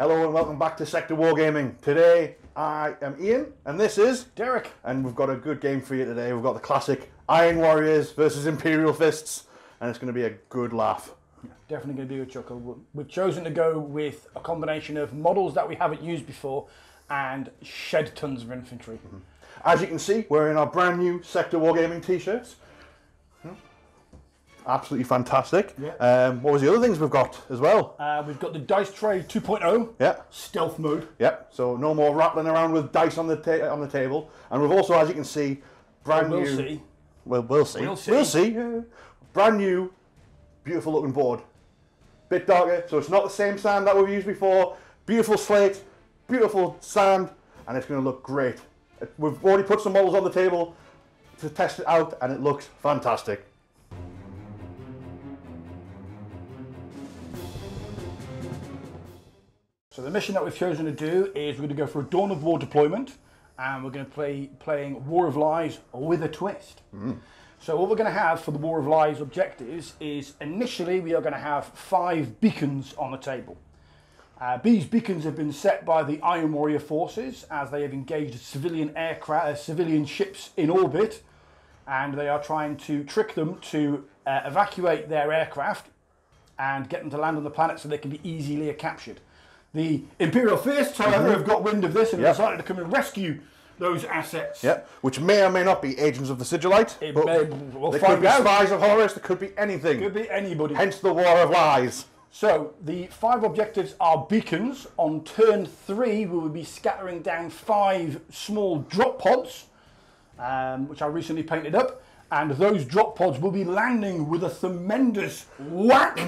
Hello and welcome back to Sector Wargaming. Today I am Ian and this is Derek. and we've got a good game for you today. We've got the classic Iron Warriors versus Imperial Fists and it's going to be a good laugh. Definitely going to be a chuckle. We've chosen to go with a combination of models that we haven't used before and shed tons of infantry. Mm-hmm. As you can see, we're in our brand new Sector Wargaming t-shirts. Absolutely fantastic. Yeah. Um, what was the other things we've got as well? Uh, we've got the Dice Tray 2.0 Yeah. stealth mode. Yep. So no more rattling around with dice on the ta- on the table, and we've also, as you can see, brand We'll new. see. Well, we'll see. We'll see. We'll see. yeah. Brand new, beautiful looking board. Bit darker, so it's not the same sand that we've used before. Beautiful slate, beautiful sand, and it's going to look great. We've already put some models on the table to test it out, and it looks fantastic. So the mission that we've chosen to do is we're going to go for a Dawn of War deployment, and we're going to play playing War of Lies with a twist. So what we're going to have for the War of Lies objectives is initially we are going to have five beacons on the table. Uh, these beacons have been set by the Iron Warrior forces as they have engaged civilian aircraft, uh, civilian ships in orbit, and they are trying to trick them to uh, evacuate their aircraft and get them to land on the planet so they can be easily captured. The Imperial Fists, however, have got wind of this and Yep. decided to come and rescue those assets. Yep. Which may or may not be agents of the Sigilite. It but may- we'll they could be out. spies of Horus. There could be anything. Could be anybody. Hence the War of Lies. So the five objectives are beacons. On turn three, we will be scattering down five small drop pods, um, which I recently painted up. And those drop pods will be landing with a tremendous whack,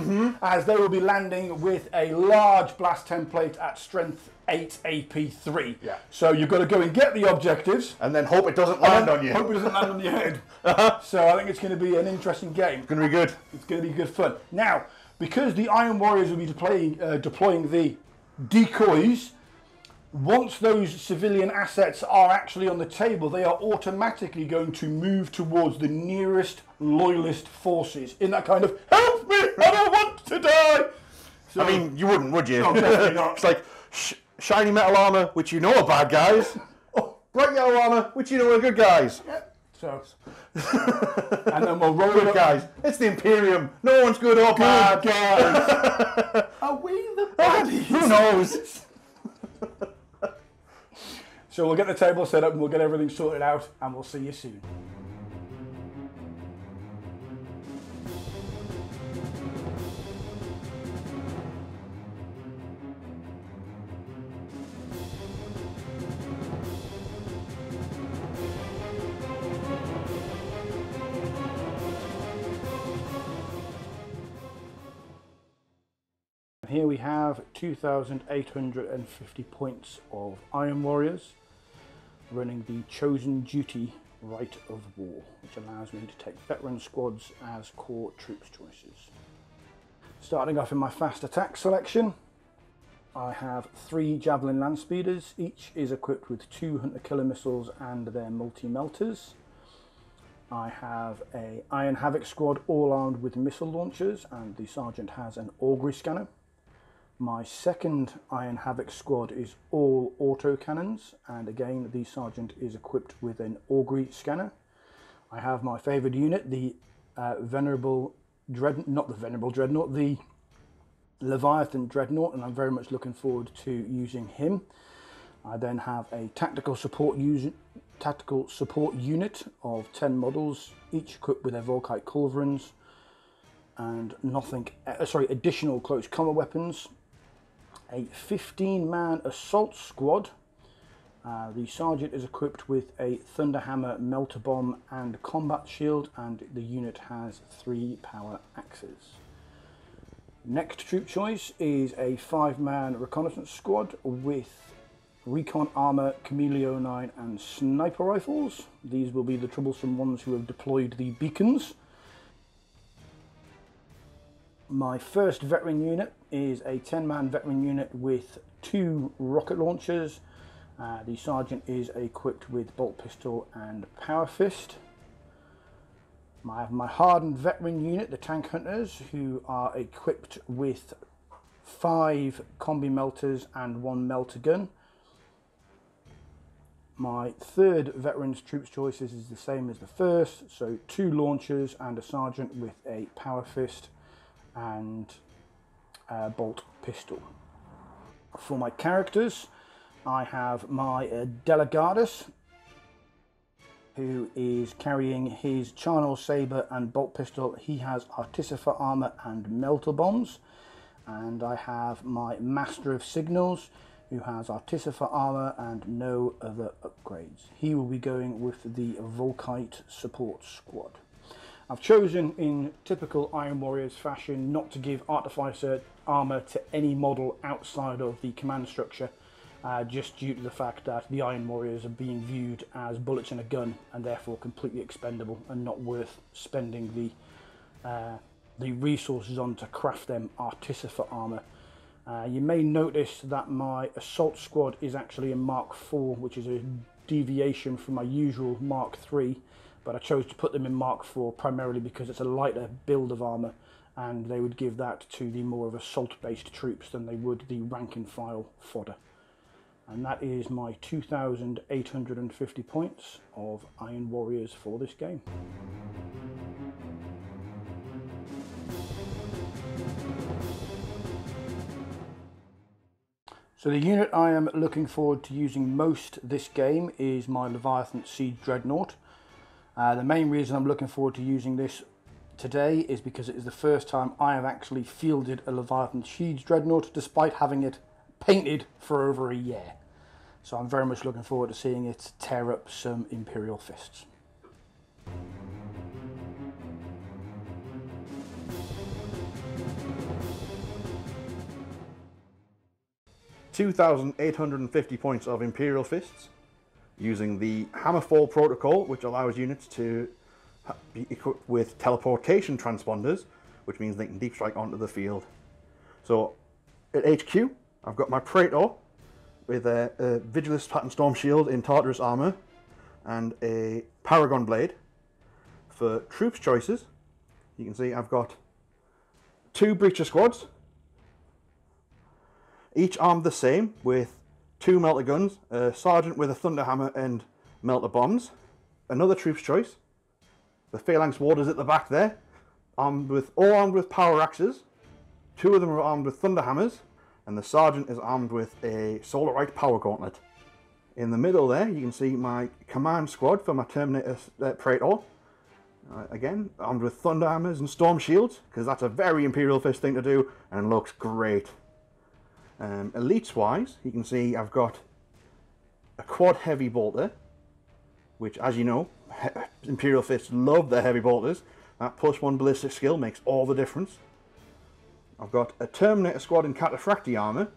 as they will be landing with a large blast template at strength 8 AP3. Yeah. So you've got to go and get the objectives. And then hope it doesn't land on you. Hope it doesn't land on your head. So I think it's going to be an interesting game. It's going to be good. It's going to be good fun. Now, because the Iron Warriors will be deploying, uh, deploying the decoys, once those civilian assets are actually on the table, they are automatically going to move towards the nearest loyalist forces in that kind of "Help me! I don't want to die." So, I mean, you wouldn't, would you? No, it's like sh- shiny metal armor, which you know are bad guys. Oh. Bright yellow armor, which you know are good guys. Yep. so, and then we'll roll it Good up. guys. It's the Imperium. No one's good or bad. Good guys. are we the baddies? Who knows? So we'll get the table set up and we'll get everything sorted out, and we'll see you soon. Here we have 2,850 points of Iron Warriors running the Chosen Duty Right of War, which allows me to take veteran squads as core troops choices. Starting off in my fast attack selection, I have three Javelin land speeders. Each is equipped with two Hunter Killer missiles and their multi-meltas. I have a Iron Havoc squad all armed with missile launchers and the sergeant has an augury scanner. My second Iron Havoc squad is all auto cannons, and again, the sergeant is equipped with an augury scanner. I have my favoured unit, the uh, Venerable Dread, not the Venerable Dreadnought, the Leviathan Dreadnought, and I'm very much looking forward to using him. I then have a tactical support usi- tactical support unit of 10 models, each equipped with their Volkite culverins and nothing, uh, sorry, additional close combat weapons. A 15 man assault squad. Uh, the sergeant is equipped with a Thunderhammer melta bomb and combat shield, and the unit has three power axes. Next troop choice is a five man reconnaissance squad with recon armor, Cameleoline, and sniper rifles. These will be the troublesome ones who have deployed the beacons. My first veteran unit is a 10 man veteran unit with two rocket launchers. Uh, the sergeant is equipped with bolt pistol and power fist. I have my hardened veteran unit, the tank hunters, who are equipped with five combi meltas and one melta gun. My third Veterans Troops choices is the same as the first, so two launchers and a sergeant with a power fist and a bolt pistol. For my characters, I have my uh, who is carrying his charnabal saber and bolt pistol. He has artificer armor and melta bombs. And I have my Master of Signals, who has artificer armor and no other upgrades. He will be going with the Volkite support squad. I've chosen in typical Iron Warriors fashion not to give artificer armor to any model outside of the command structure uh, just due to the fact that the Iron Warriors are being viewed as bullets in a gun and therefore completely expendable and not worth spending the uh, the resources on to craft them artificer armor. Uh, you may notice that my assault squad is actually a Mark IV, which is a deviation from my usual Mark III, but I chose to put them in Mark IV primarily because it's a lighter build of armor and they would give that to the more of assault based troops than they would the rank and file fodder and that is my 2,850 points of Iron Warriors for this game. So the unit I am looking forward to using most this game is my Leviathan Siege Dreadnought. Uh, the main reason I'm looking forward to using this today is because it is the first time I have actually fielded a Leviathan Siege Dreadnought despite having it painted for over a year. So I'm very much looking forward to seeing it tear up some Imperial fists. Two thousand eight hundred and fifty points of Imperial fists using the Hammerfall protocol, which allows units to be equipped with teleportation transponders, which means they can deep strike onto the field. So at HQ, I've got my Praetor with a, a Vigilus Pattern Storm Shield in Tartarus armor and a Paragon Blade. For troops choices, you can see I've got two Breacher squads, each armed the same with two melta guns, a sergeant with a thunder hammer and melta bombs. Another troops choice, the Phalanx Warders at the back there, armed with all armed with power axes. Two of them are armed with thunder hammers, and the sergeant is armed with a Solarite power gauntlet. In the middle there, you can see my command squad for my Terminator uh, Praetor. Uh, again, armed with thunder hammers and storm shields, because that's a very Imperial Fist thing to do, and looks great. Um, elites wise, you can see I've got a quad heavy bolter, which, as you know, Imperial Fists love their heavy bolters. That plus one ballistic skill makes all the difference. I've got a Terminator squad in Cataphractii armour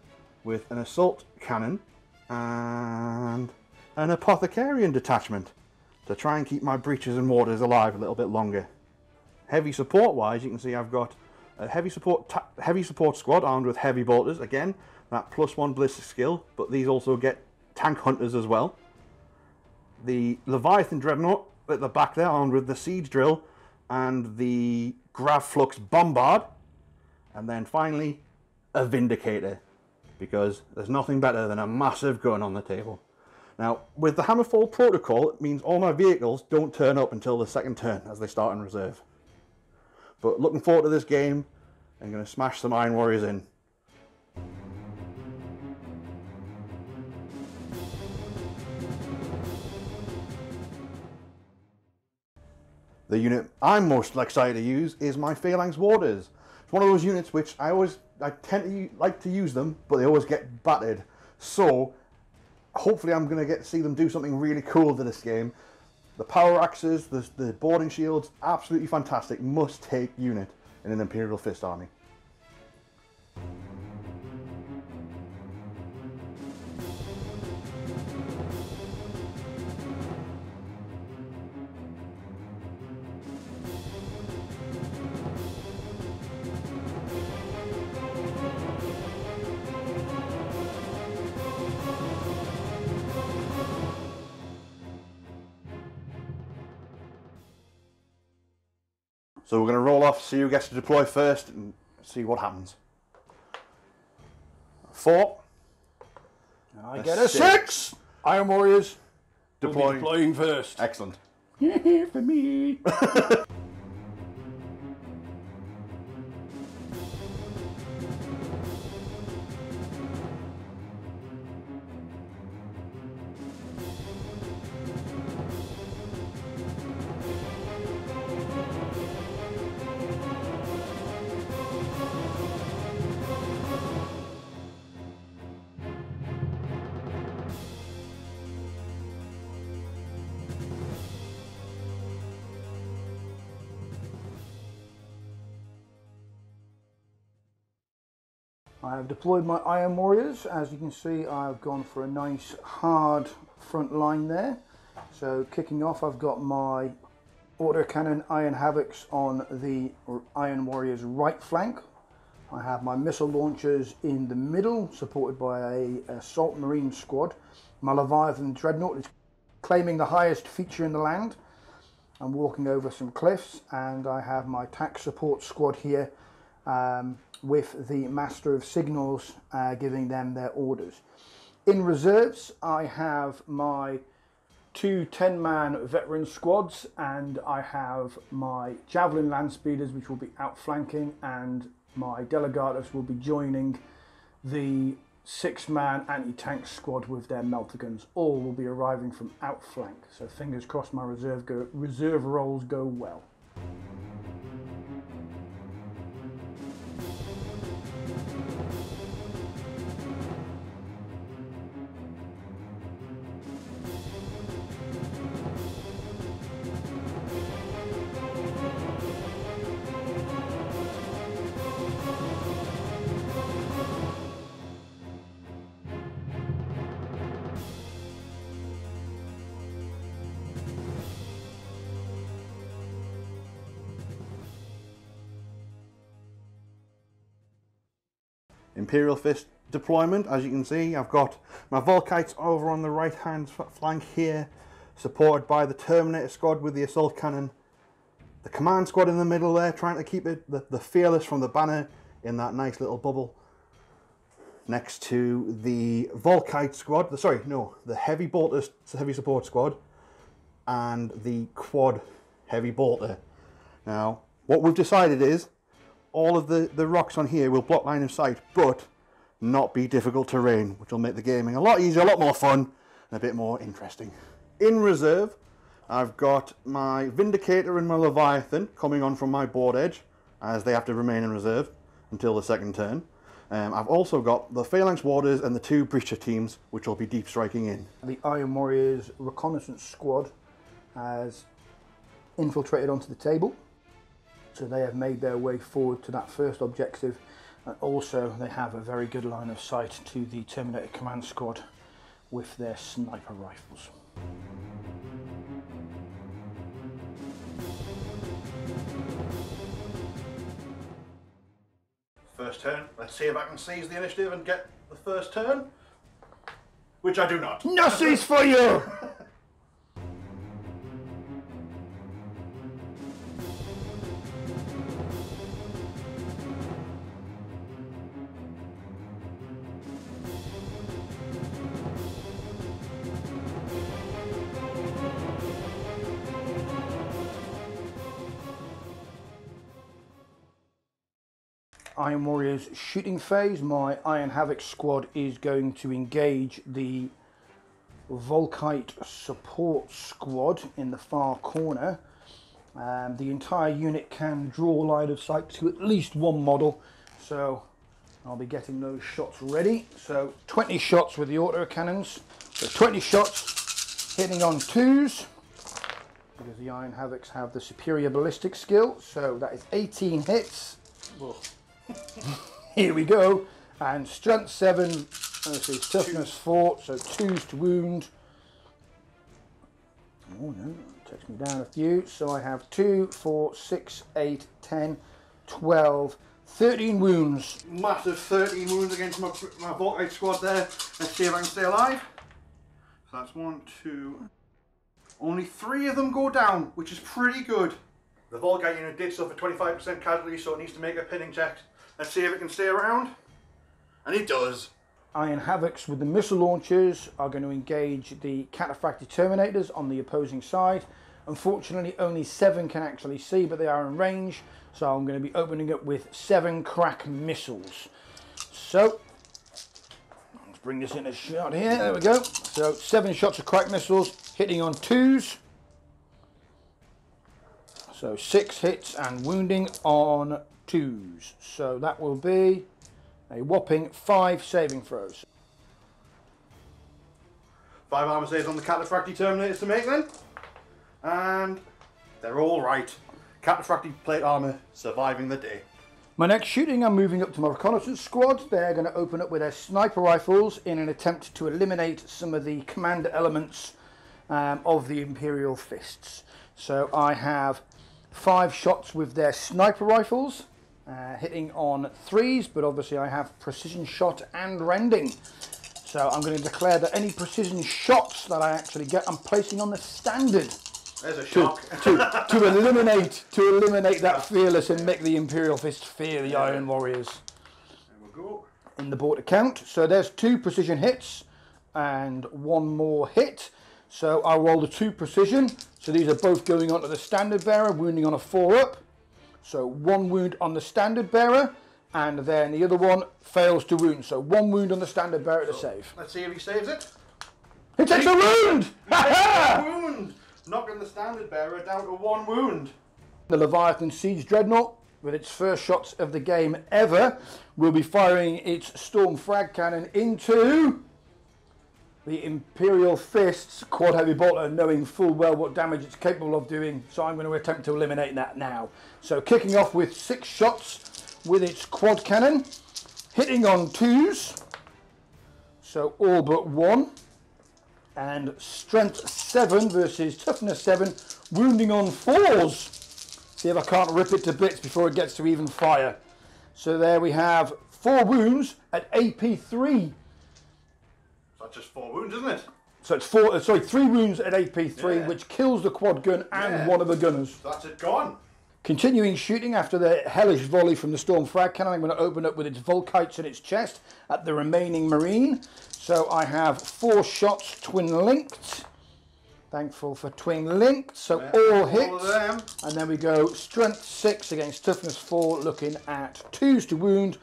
with an assault cannon and an Apothecarian detachment to try and keep my Breachers and warders alive a little bit longer. Heavy support wise, you can see I've got a heavy support heavy support squad armed with heavy bolters. Again, that plus one ballistic skill, but these also get tank hunters as well. The Leviathan Dreadnought at the back there, armed with the siege drill and the Gravflux Bombard and then finally, a Vindicator, because there's nothing better than a massive gun on the table. Now, with the Hammerfall protocol, it means all my vehicles don't turn up until the second turn as they start in reserve. But looking forward to this game, I'm going to smash some Iron Warriors in. The unit I'm most excited to use is my Phalanx Warders. It's one of those units which I always I tend to like to use them, but they always get battered. So hopefully I'm going to get to see them do something really cool to this game. The power axes, the, the boarding shields, absolutely fantastic. Must take unit in an Imperial Fist army. See who gets to deploy first and see what happens. four, I get a six. Iron Warriors will be deploying. deploying first. Excellent. For me. I have deployed my Iron Warriors. As you can see, I've gone for a nice hard front line there. So kicking off, I've got my autocannon Iron Havocs on the Iron Warriors right flank. I have my missile launchers in the middle, supported by a assault marine squad. My Leviathan Dreadnought is claiming the highest feature in the land. I'm walking over some cliffs, and I have my tax support squad here um, with the Master of Signals uh, giving them their orders. In reserves, I have my two 10 man veteran squads, and I have my Javelin land speeders, which will be outflanking, and my Delegatus will be joining the six man anti tank squad with their melta guns. All will be arriving from outflank, so fingers crossed my reserve, go, reserve rolls go well. Imperial Fist deployment. As you can see, I've got my Volkites over on the right hand flank here, supported by the Terminator squad with the assault cannon. The command squad in the middle there, trying to keep it the, the fearless from the banner in that nice little bubble. Next to the Volkite squad, the, sorry, no, the heavy bolter heavy support squad, and the quad heavy bolter. Now, what we've decided is all of the, the rocks on here will block line of sight, but not be difficult terrain, which will make the gaming a lot easier, a lot more fun, and a bit more interesting. In reserve, I've got my Vindicator and my Leviathan coming on from my board edge, as they have to remain in reserve until the second turn. Um, I've also got the Phalanx Warders and the two Breacher teams, which will be deep striking in. The Iron Warriors reconnaissance squad has infiltrated onto the table. So they have made their way forward to that first objective. And also they have a very good line of sight to the Terminator Command Squad with their sniper rifles. First turn. Let's see if I can seize the initiative and get the first turn. Which I do not. Nussies for you! Iron Warriors shooting phase, my Iron Havoc squad is going to engage the Volkite support squad in the far corner. Um, the entire unit can draw line of sight to at least one model, so I'll be getting those shots ready. So 20 shots with the auto cannons, so 20 shots hitting on twos, because the Iron Havocs have the superior ballistic skill, so that is 18 hits. Whoa. Here we go. And strength 7, let's see, toughness 4, so 2s to wound. Oh no, takes me down a few. So I have 2, 4, 6, 8, 10, 12, 13 wounds. Massive 13 wounds against my, my Volkite squad there. Let's see if I can stay alive. So that's one, two. Only three of them go down, which is pretty good. The Volkite unit did suffer 25% casualty, so it needs to make a pinning check. Let's see if it can stay around. And it does. Iron Havocs with the missile launchers are going to engage the Cataphractii Terminators on the opposing side. Unfortunately, only seven can actually see, but they are in range. So I'm going to be opening up with seven crack missiles. So, let's bring this in a shot here. There we go. So seven shots of crack missiles hitting on twos. So six hits and wounding on twos. So that will be a whopping five saving throws. Five armor saves on the Cataphractii Terminators to make then. And they're all right. Cataphractii plate armor surviving the day. My next shooting, I'm moving up to my reconnaissance squad. They're going to open up with their sniper rifles in an attempt to eliminate some of the commander elements um, of the Imperial Fists. So I have five shots with their sniper rifles, uh, hitting on threes, but obviously I have precision shot and rending. So I'm going to declare that any precision shots that I actually get, I'm placing on the standard There's a shock. to, to eliminate to eliminate that fearless and make the Imperial Fist fear the Iron Warriors there we go. in the board account. So there's two precision hits and one more hit. So I roll the two precision. So these are both going onto the standard bearer, wounding on a four up. So one wound on the standard bearer, and then the other one fails to wound. So one wound on the standard bearer to save. Let's see if he saves it. He takes a wound! wound! Knocking the standard bearer down to one wound. The Leviathan Siege Dreadnought, with its first shots of the game ever, will be firing its Storm Frag Cannon into the Imperial Fist's quad heavy bolter, knowing full well what damage it's capable of doing. So I'm going to attempt to eliminate that now. So kicking off with six shots with its quad cannon, hitting on twos. So all but one. And strength seven versus toughness seven, wounding on fours. See if I can't rip it to bits before it gets to even fire. So there we have four wounds at AP3. That's just four wounds, isn't it? So it's four, uh, sorry, three wounds at AP3, Yeah. which kills the quad gun and Yeah. one of the gunners. That's it gone. Continuing shooting after the hellish volley from the Storm Frag Cannon, I'm going to open up with its Volkites in its chest at the remaining Marine. So I have four shots twin linked. Thankful for twin linked. So all hits. All of them. And then we go strength six against toughness four, looking at twos to wound.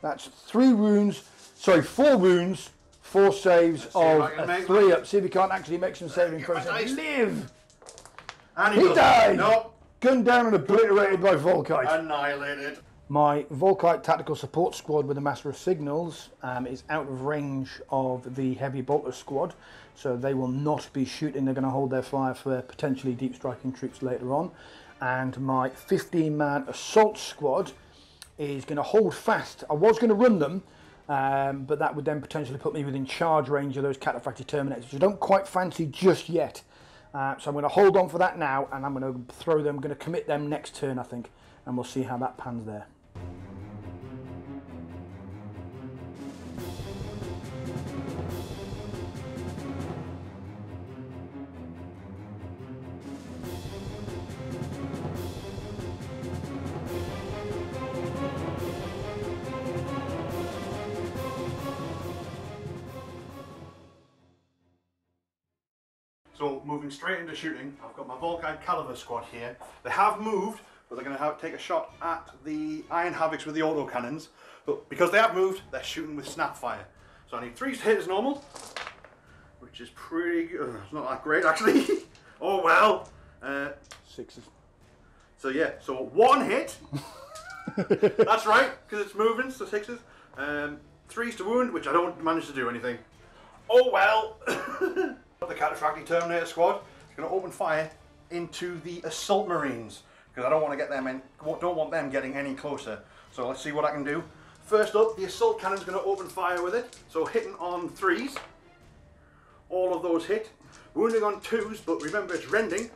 That's three wounds, sorry, four wounds, four saves see if I of can a make three up. See if we can't actually make some saving throws. Live! And He doesn't. died! No. Gunned down and obliterated by Volkite. Annihilated. My Volkite Tactical Support Squad with the Master of Signals um, is out of range of the Heavy Bolter Squad, so they will not be shooting. They're going to hold their fire for potentially deep striking troops later on. And my 15 man Assault Squad is going to hold fast. I was going to run them, um, but that would then potentially put me within charge range of those Cataphractii Terminators, which I don't quite fancy just yet. Uh, so I'm going to hold on for that now, and I'm going to throw them, going to commit them next turn, I think, and we'll see how that pans there. So moving straight into shooting, I've got my Volkite Caliver squad here. They have moved, but they're going to have take a shot at the Iron Havocs with the auto cannons. But because they have moved, they're shooting with snap fire. So I need three hits normal, which is pretty good. It's not that great actually. oh well. Uh, Sixes. so yeah, so one hit. That's right, because it's moving, so sixes. Um, threes to wound, which I don't manage to do anything. Oh well. the Cataphractii Terminator squad is going to open fire into the Assault Marines because I don't want to get them in. Don't want them getting any closer. So let's see what I can do. First up, the Assault Cannon's going to open fire with it. So hitting on threes. All of those hit. Wounding on twos, but remember it's rending.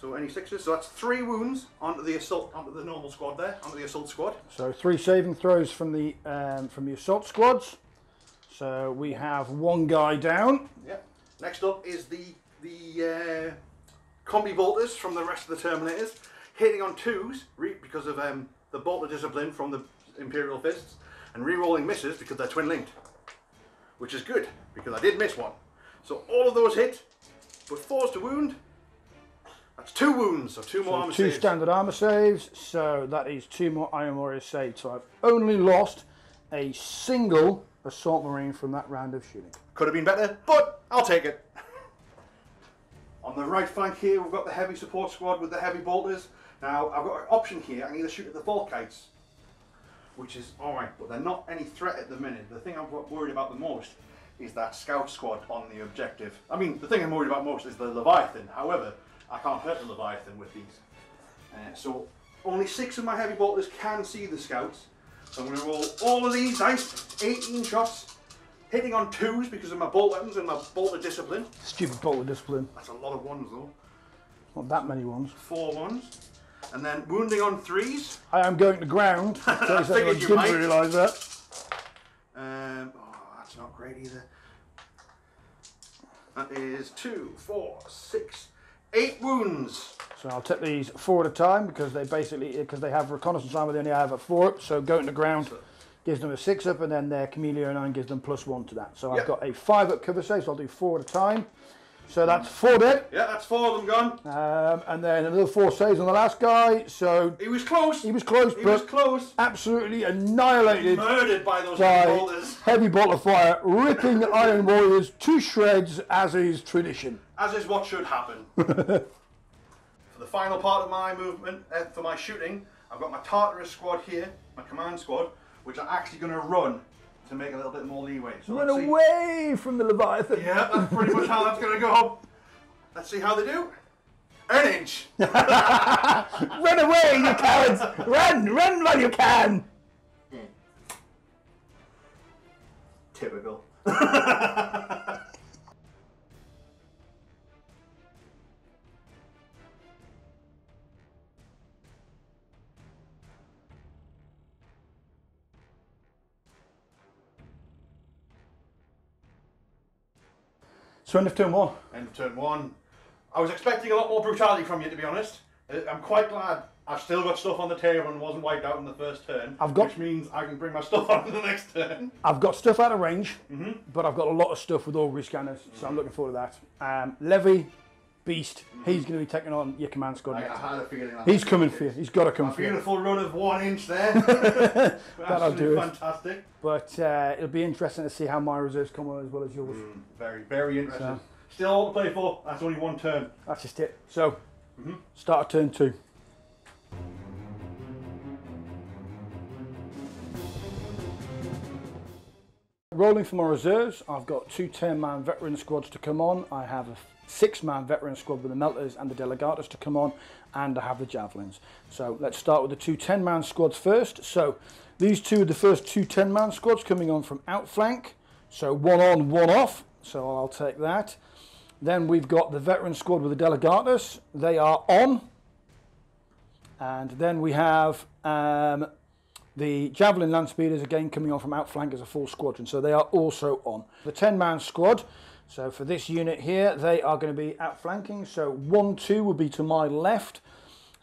So any sixes, so that's three wounds onto the assault, onto the normal squad there, onto the assault squad. So three saving throws from the um, from the assault squads. So we have one guy down. Yeah. Next up is the the uh, combi bolters from the rest of the Terminators, hitting on twos re- because of um, the bolter discipline from the Imperial fists, and re-rolling misses because they're twin linked. which is good because I did miss one. So all of those hit, but forced to wound. That's two wounds, so two more armor two saves. standard armor saves, so that is two more Iron Warrior saves. So I've only lost a single Assault Marine from that round of shooting. Could have been better, but I'll take it. On the right flank here, we've got the heavy support squad with the heavy bolters. Now, I've got an option here. I can either shoot at the Volkites, which is alright, but they're not any threat at the minute. The thing I'm worried about the most is that scout squad on the objective. I mean, the thing I'm worried about most is the Leviathan. However, I can't hurt the Leviathan with these. Uh, so, only six of my heavy bolters can see the scouts. So I'm going to roll all of these dice, 18 shots, hitting on twos because of my bolt weapons and my bolter discipline. Stupid bolter discipline. That's a lot of ones though. Not that many ones. Four ones. And then wounding on threes. I am going to ground. Anyone figured you didn't might. realise that. Um, oh, that's not great either. That is two, four, six, eight wounds. So I'll take these four at a time because they basically because they have reconnaissance armor. They only have a four up. So going to ground gives them a six up, and then their cameleoline gives them plus one to that. So I've Yep. got a five up cover save. So I'll do four at a time. So that's four dead, Yeah, that's four of them gone. um, and then another four saves on the last guy. So He was close. he was close, He but was close. absolutely annihilated Murdered by those by bolters. heavy bolt of fire, ripping the Iron Warriors to shreds as is tradition. As is what should happen. for the final part of my movement, uh, for my shooting, I've got my Tartarus squad here, my command squad, which are actually going to run to make a little bit more leeway. So Run away from the Leviathan. Yeah, that's pretty much how that's going to go. Let's see how they do. An inch. Run away, you cowards! run, run while you can! Hmm. Typical. So end of turn one. End of turn one. I was expecting a lot more brutality from you, to be honest. Uh, I'm quite glad I've still got stuff on the table and wasn't wiped out in the first turn. I've got- Which means I can bring my stuff on the next turn. I've got stuff out of range, Mm-hmm. but I've got a lot of stuff with augury scanners, so I'm looking forward to that. Um, Levy, Beast, he's going to be taking on your command squad. I. I had a feeling He's coming for you. He's got to come A for you. beautiful run of one inch there. That'll do it. fantastic. But uh, it'll be interesting to see how my reserves come on as well as yours. Very, very interesting. So- Still all to play for. That's only one turn. That's just it. So, Mm-hmm. start of turn two. Rolling for my reserves, I've got two 10 man veteran squads to come on. I have a six man veteran squad with the Meltas and the Delegatus to come on, and I have the Javelins. So let's start with the two 10 man squads first. So these two are the first two 10 man squads coming on from outflank. So one on, one off. So I'll take that. Then we've got the veteran squad with the Delegatus. They are on. And then we have um, the Javelin Land Speeders again coming on from outflank as a full squadron. So they are also on. The 10 man squad. So for this unit here, they are going to be outflanking. So 1 2 will be to my left,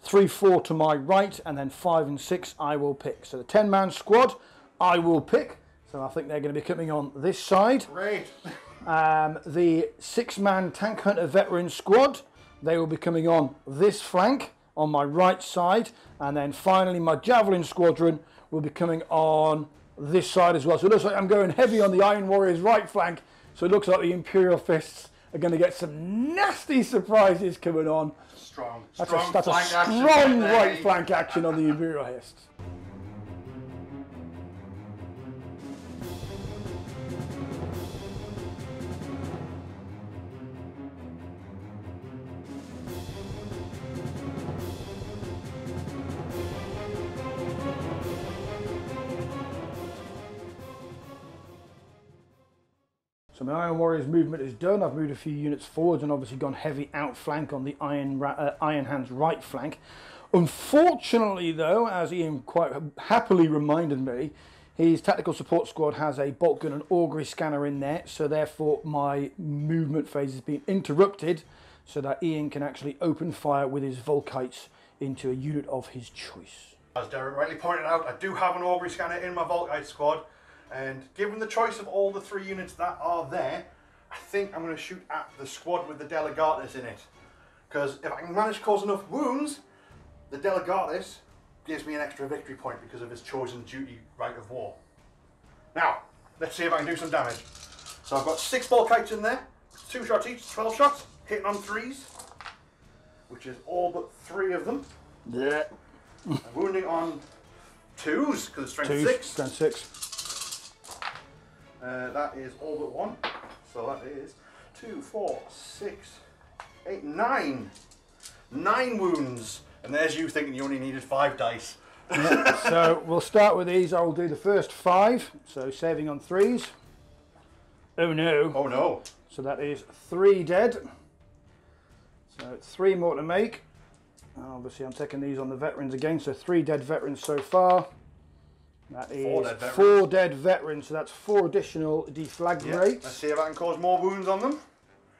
3 4 to my right, and then 5 and 6 I will pick. So the 10 man squad I will pick. So I think they're going to be coming on this side. Great. Um, the six-man tank hunter veteran squad, they will be coming on this flank on my right side, and then finally my javelin squadron will be coming on this side as well. So it looks like I'm going heavy on the Iron Warriors right flank. So it looks like the Imperial Fists are going to get some nasty surprises coming on. Strong. That's strong a, that's a strong right eh? flank action on the Imperial Fists. Iron Warriors movement is done. I've moved a few units forwards and obviously gone heavy outflank on the Iron uh, Iron Hand's right flank. Unfortunately, though, as Ian quite happily reminded me, his tactical support squad has a bolt gun and augury scanner in there, so therefore my movement phase has been interrupted, so that Ian can actually open fire with his Volkites into a unit of his choice. As Derek rightly pointed out, I do have an augury scanner in my Volkite squad. And given the choice of all the three units that are there, I think I'm going to shoot at the squad with the Delegatus in it. Because if I can manage to cause enough wounds, the Delegatus gives me an extra victory point because of his chosen duty right of war. Now, let's see if I can do some damage. So I've got six Volkites in there, two shots each, 12 shots, hitting on threes, which is all but three of them. Yeah. Wounding on twos, because it's strength Two, six. strength six. Uh, that is all but one. So that is two, four, six, eight, nine. Nine wounds. And there's you thinking you only needed five dice. so we'll start with these. I will do the first five. So saving on threes. Oh no. Oh no. So that is three dead. So three more to make. Obviously, I'm taking these on the veterans again. So three dead veterans so far. That is Four dead veterans. four dead veterans. So that's four additional deflag Yeah. Let's see if I can cause more wounds on them.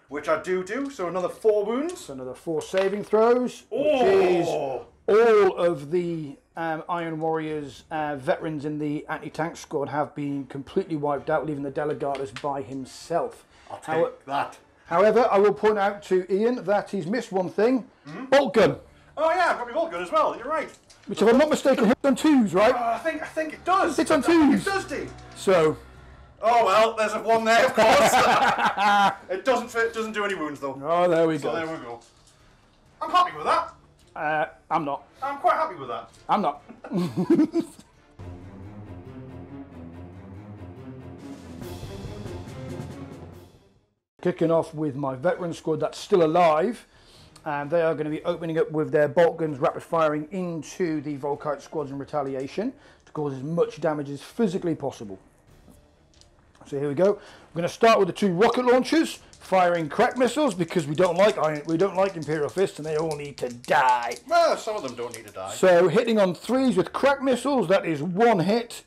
Which I do do. So another four wounds. So another four saving throws, which is Oh. all of the um, Iron Warriors uh, veterans in the anti-tank squad have been completely wiped out, leaving the Delegatus by himself. I'll take How- that. However, I will point out to Ian that he's missed one thing: Hmm? bolt gun, Oh yeah, I've got my bolt gun as well. You're right. Which, if I'm not mistaken, hits on twos, right? Uh, I think I think it does. Hits on I think twos. It does, do. So, Oh well, there's a one there, of course. it doesn't fit. Doesn't do any wounds though. oh, there we go. So there we go. I'm happy with that. Uh, I'm not. I'm quite happy with that. I'm not. Kicking off with my veteran squad that's still alive. And they are going to be opening up with their bolt guns, rapid firing into the Volkite squads in retaliation to cause as much damage as physically possible. So here we go. We're going to start with the two rocket launchers, firing crack missiles because we don't like iron, we don't like Imperial Fists, and they all need to die. Well, some of them don't need to die. So hitting on threes with crack missiles, that is one hit.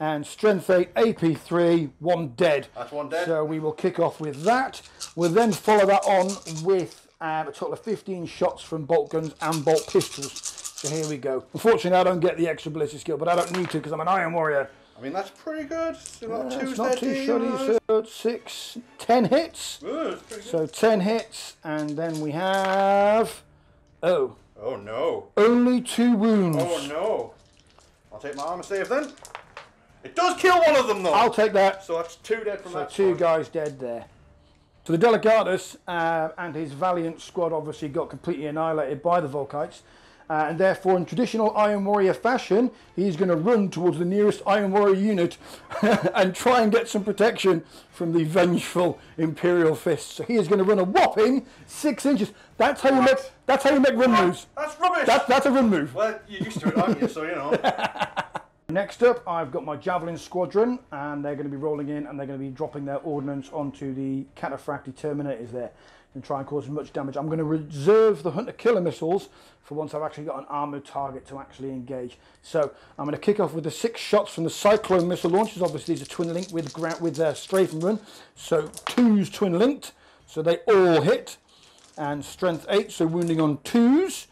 And strength 8, AP 3, one dead. That's one dead. So we will kick off with that. We'll then follow that on with um, a total of 15 shots from bolt guns and bolt pistols. So here we go. Unfortunately, I don't get the extra ballistic skill, but I don't need to because I'm an Iron Warrior. I mean, that's pretty good. Still got two It's not too shoddy. So six, ten hits. It's good. So 10 hits, and then we have. Oh, Oh no. only two wounds. Oh no. I'll take my armor save then. It does kill one of them though. I'll take that. So that's two dead from So that. two squad. guys dead there. So the Delegatus uh, and his valiant squad obviously got completely annihilated by the Volkites. Uh, and therefore, in traditional Iron Warrior fashion, he's going to run towards the nearest Iron Warrior unit and try and get some protection from the vengeful Imperial fists. So he is going to run a whopping six inches. That's how you make. That's how you make run moves. That's rubbish. That, that's a run move. Well, you're used to it, aren't you? So you know. Next up, I've got my Javelin Squadron, and they're going to be rolling in and they're going to be dropping their ordnance onto the Cataphractii Terminators there and try and cause as much damage. I'm going to reserve the Hunter Killer missiles for once I've actually got an armoured target to actually engage. So I'm going to kick off with the six shots from the Cyclone missile launchers. Obviously, these are twin linked with with their strafe and run, so twos twin linked, so they all hit, and strength eight, so wounding on twos.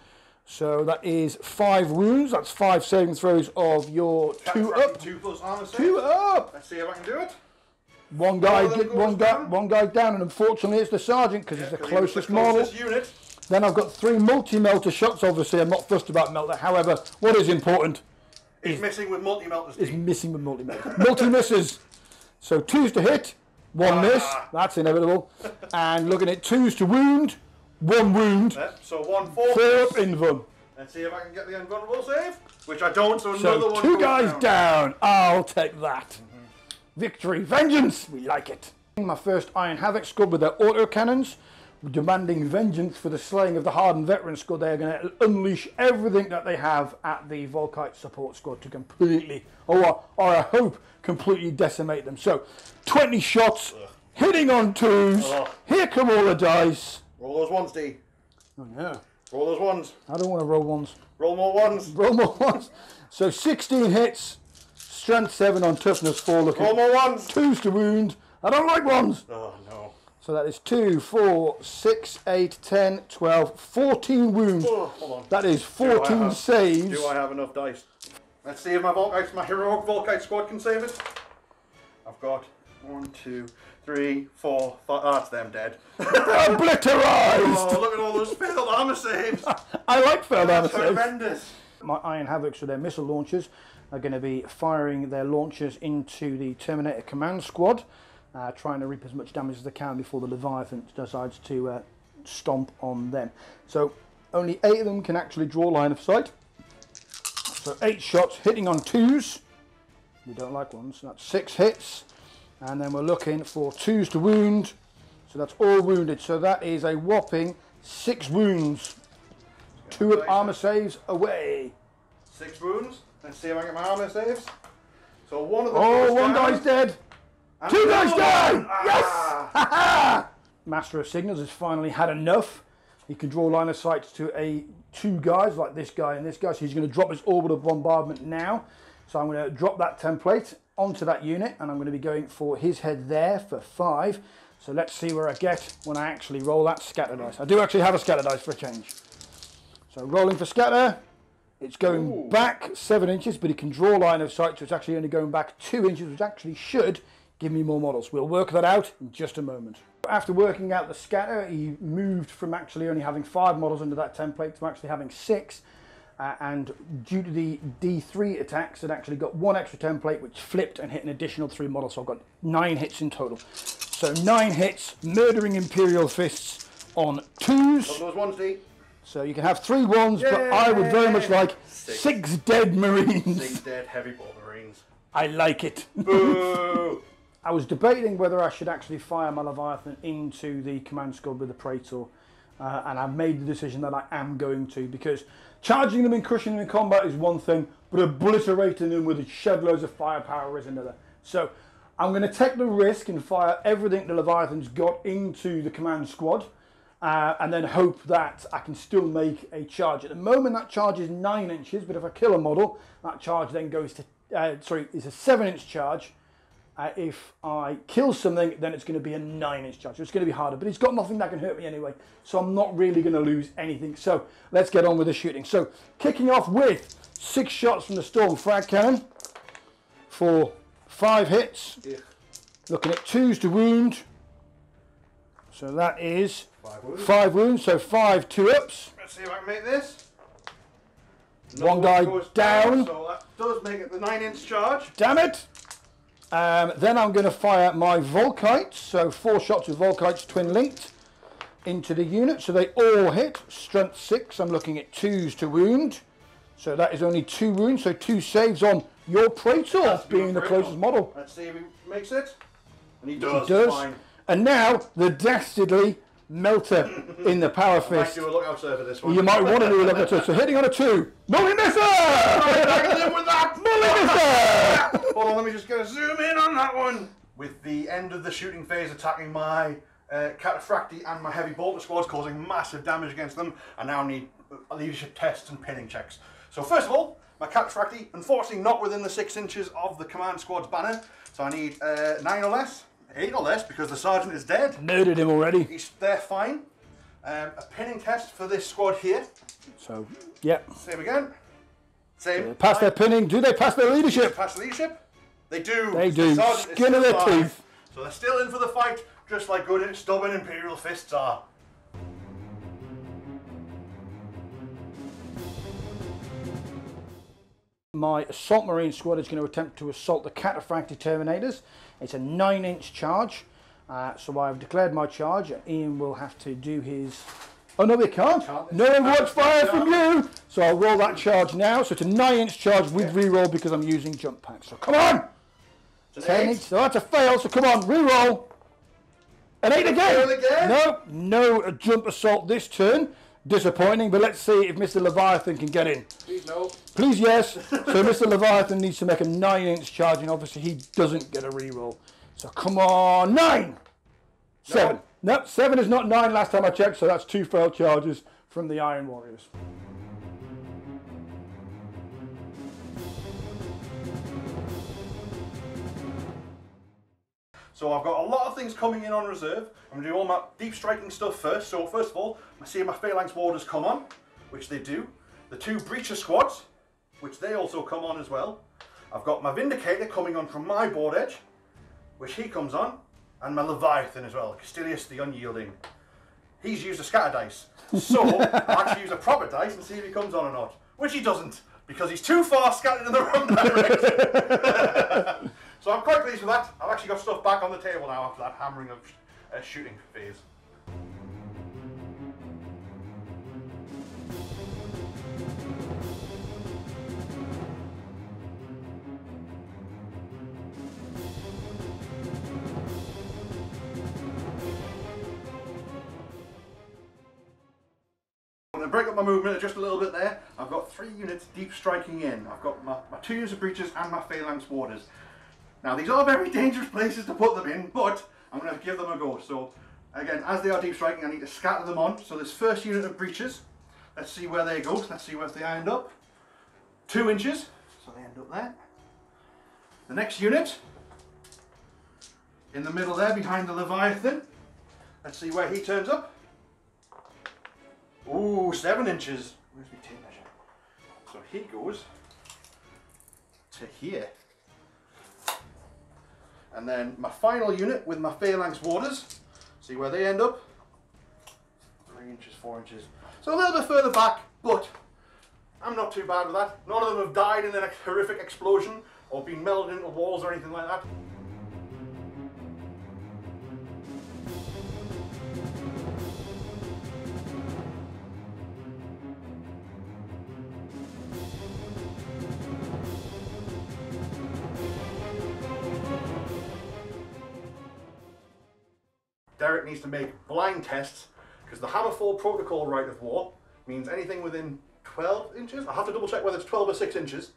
So that is five wounds. That's five saving throws of your two up. Two plus armor save. Two up. Let's see if I can do it. One guy, get, one guy, down. one guy down, and unfortunately it's the sergeant because he's the 'Cause he was closest the model. closest unit. Then I've got three multi-melta shots. Obviously, I'm not fussed about melta. However, what is important He's missing with multi meltas. is missing with multi-melta. multi misses. So twos to hit, one ah. miss. That's inevitable. And looking at twos to wound, one wound. Yep, so one four. Four in them. Let's see if I can get the invulnerable save, which I don't. So, another one two guys down. down. I'll take that. Mm-hmm. Victory, vengeance. We like it. My first Iron Havoc squad with their autocannons, demanding vengeance for the slaying of the hardened veteran squad. They are going to unleash everything that they have at the Volkite support squad to completely, or, or I hope, completely decimate them. So, 20 shots, hitting on twos. Ugh. Here come all the dice. Roll those ones, D. Oh, yeah. Roll those ones. I don't want to roll ones. Roll more ones. Roll more ones. So 16 hits, strength 7 on toughness 4 looking. Roll more ones. twos to wound. I don't like ones. Oh no. So that is 2, 4, 6, 8, 10, 12, 14 wounds. Oh, hold on. That is Do 14 have- saves. Do I have enough dice? Let's see if my Volkite, my heroic Volkite squad can save it. I've got one, two, three, four, five. Oh, that's them dead. Obliterized! Oh, look at all those failed armor saves. I like failed armor That's saves. horrendous. My Iron Havocs with their missile launchers are going to be firing their launchers into the Terminator command squad, uh, trying to reap as much damage as they can before the Leviathan decides to uh, stomp on them. So only eight of them can actually draw line of sight. So eight shots hitting on twos. We don't like ones. So that's six hits. And then we're looking for twos to wound. So that's all wounded. So that is a whopping six wounds. Two of armor saves away. Six wounds. Let's see if I get my armor saves. So one of them. Oh, one down, guy's dead. and two guys down! Ah. Master of Signals has finally had enough. He can draw line of sight to a two guys like this guy and this guy. So he's going to drop his orbital bombardment now. So I'm going to drop that template onto that unit and I'm going to be going for his head there for five. So let's see where I get when I actually roll that scatter dice. I do actually have a scatter dice for a change. So rolling for scatter. It's going Ooh. back seven inches, but it can draw line of sight, so it's actually only going back two inches, which actually should give me more models. We'll work that out in just a moment. After working out the scatter, he moved from actually only having five models under that template to actually having six. Uh, and due to the D3 attacks, it actually got one extra template, which flipped and hit an additional three models. So I've got nine hits in total. So nine hits, murdering Imperial Fists on twos. Those ones, D. So you can have three ones, but I would very much like Six. six dead Marines. Six dead heavy ball marines. I like it. Boo! I was debating whether I should actually fire my Leviathan into the command squad with the Praetor, uh, and I've made the decision that I am going to because charging them and crushing them in combat is one thing, but obliterating them with shed loads of firepower is another. So I'm going to take the risk and fire everything the Leviathan's got into the command squad. Uh, and then hope that I can still make a charge. At the moment, that charge is nine inches, but if I kill a model, that charge then goes to uh, sorry, is a seven inch charge. Uh, if I kill something, then it's going to be a nine inch charge. So it's going to be harder, but it's got nothing that can hurt me anyway. So I'm not really going to lose anything. So let's get on with the shooting. So kicking off with six shots from the Storm Frag Cannon for five hits. Yeah. Looking at twos to wound. So that is Five wounds. five wounds. So five two ups. Let's see if I can make this. One guy goes down. So that does make it the nine inch charge. Damn it! Um, then I'm going to fire my Volkites, so four shots of Volkites twin linked into the unit, so they all hit. Strength six, I'm looking at twos to wound. So that is only two wounds, so two saves on your Praetor That's being the closest model. Let's see if he makes it. And he does. He does. Fine. And now the dastardly melta in the power Might fist. do a lookout sir this one. You might want to do a look at it. So hitting on a two. Molly Misser! I can live with that. Molly Misser! Hold on, let me just get a zoom in on that one. With the end of the shooting phase attacking my uh, Cataphractii and my Heavy Bolter squads, causing massive damage against them, I now need leadership tests and pinning checks. So first of all, my Cataphractii, unfortunately not within the six inches of the command squad's banner, so I need uh, nine or less, eight or less, because the sergeant is dead. Murdered him already. He's there fine. Um, a pinning test for this squad here. So, yeah. Same again. Same. Pass their pinning. Do they pass their leadership? Pass leadership. They do. They do. is Skin of their alive. teeth. So they're still in for the fight, just like good stubborn Imperial fists are. My assault marine squad is going to attempt to assault the cataphractii terminators. It's a nine inch charge. Uh, so I've declared my charge. Ian will have to do his. Oh no, we can't. Can't. No wants fire from you. So I'll roll that charge now. So it's a nine inch charge with reroll because I'm using jump packs. So come on, So ten eight. inch. So that's a fail. So come on, reroll. An eight again. again? No, no jump assault this turn. Disappointing, but let's see if Mr. Leviathan can get in. Please no. Please, yes. So Mr. Leviathan needs to make a nine inch charge, and obviously he doesn't get a reroll. So come on, nine! Seven. No, seven is not nine last time I checked, so that's two failed charges from the Iron Warriors. So I've got a lot of things coming in on reserve. I'm going to do all my deep striking stuff first. So first of all, I see my Phalanx Warders come on, which they do. The two Breacher squads, which they also come on as well. I've got my Vindicator coming on from my board edge. which he comes on, and my Leviathan as well, Castilius the Unyielding. He's used a scatter dice. So I'll actually use a proper dice and see if he comes on or not. Which he doesn't, because he's too far scattered in the wrong direction. so I'm quite pleased with that. I've actually got stuff back on the table now after that hammering of uh, shooting phase. Break up my movement just a little bit there. I've got three units deep striking in. I've got my, my two units of breachers and my phalanx warders. Now these are very dangerous places to put them in, but I'm going to give them a go. So again, as they are deep striking, I need to scatter them on. So this first unit of breachers, let's see where they go. Let's see where they end up. Two inches, so they end up there. The next unit, in the middle there, behind the Leviathan. Let's see where he turns up. Ooh, seven inches. Where's my tape measure? So he goes to here. And then my final unit with my phalanx warders. See where they end up? Three inches, four inches. So a little bit further back, but I'm not too bad with that. None of them have died in a horrific explosion or been melted into walls or anything like that. Needs to make blind tests because the Hammerfall Protocol right of war means anything within 12 inches. I have to double check whether it's 12 or 6 inches.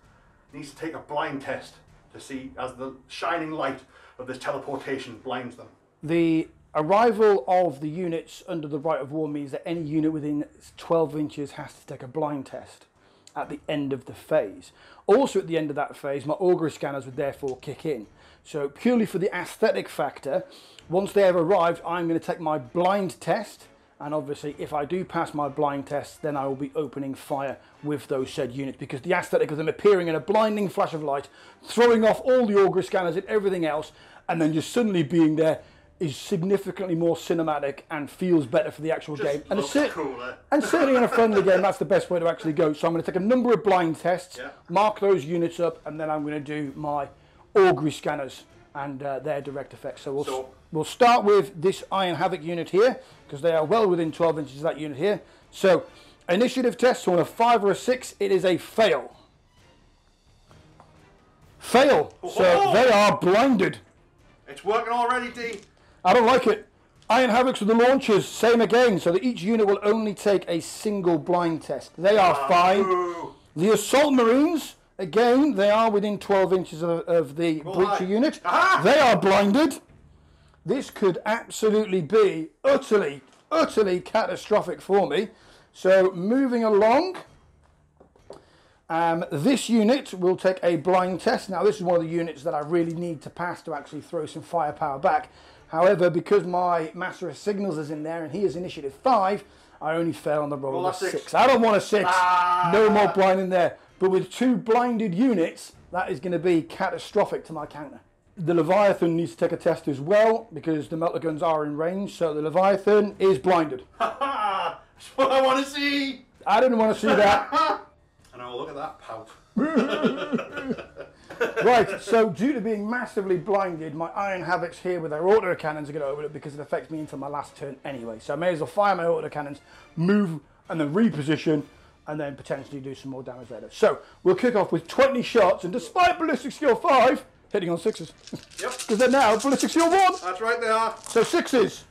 Needs to take a blind test to see as the shining light of this teleportation blinds them. The arrival of the units under the right of war means that any unit within 12 inches has to take a blind test at the end of the phase. Also at the end of that phase, my augury scanners would therefore kick in. So purely for the aesthetic factor, once they have arrived, I'm going to take my blind test. And obviously, if I do pass my blind test, then I will be opening fire with those said units because the aesthetic of them appearing in a blinding flash of light, throwing off all the augury scanners and everything else, and then just suddenly being there is significantly more cinematic and feels better for the actual Just game. And, cer- and certainly in a friendly game, that's the best way to actually go. So I'm going to take a number of blind tests, Yeah. mark those units up, and then I'm going to do my augury scanners and uh, their direct effects. So we'll, So- we'll start with this Iron Havoc unit here, because they are well within 12 inches of that unit here. So initiative test, so on a 5 or a 6, it is a fail. Fail. So Oh! they are blinded. It's working already, D. I don't like it. Iron Havocs with the launchers, same again, so that each unit will only take a single blind test. They are fine. Ooh. The Assault Marines, again, they are within 12 inches of, of the breacher unit. Aha! They are blinded. This could absolutely be utterly, utterly catastrophic for me. So moving along, um, this unit will take a blind test. Now, this is one of the units that I really need to pass to actually throw some firepower back. However, because my Master of Signals is in there and he is initiative 5, I only fail on the roll Roll of six. 6. I don't want a 6. Ah. No more blinding there. But with two blinded units, that is going to be catastrophic to my counter. The Leviathan needs to take a test as well because the melta guns are in range. So the Leviathan is blinded. Ha ha! That's what I want to see. I didn't want to see that. And oh, look at that pout. right, so due to being massively blinded, my Iron Havocs here with their auto cannons are going to it because it affects me until my last turn anyway. So I may as well fire my auto cannons, move and then reposition and then potentially do some more damage later. So we'll kick off with 20 shots and despite ballistic skill 5, hitting on sixes. Yep, Because they're now ballistic skill 1. that's right, they are. So sixes.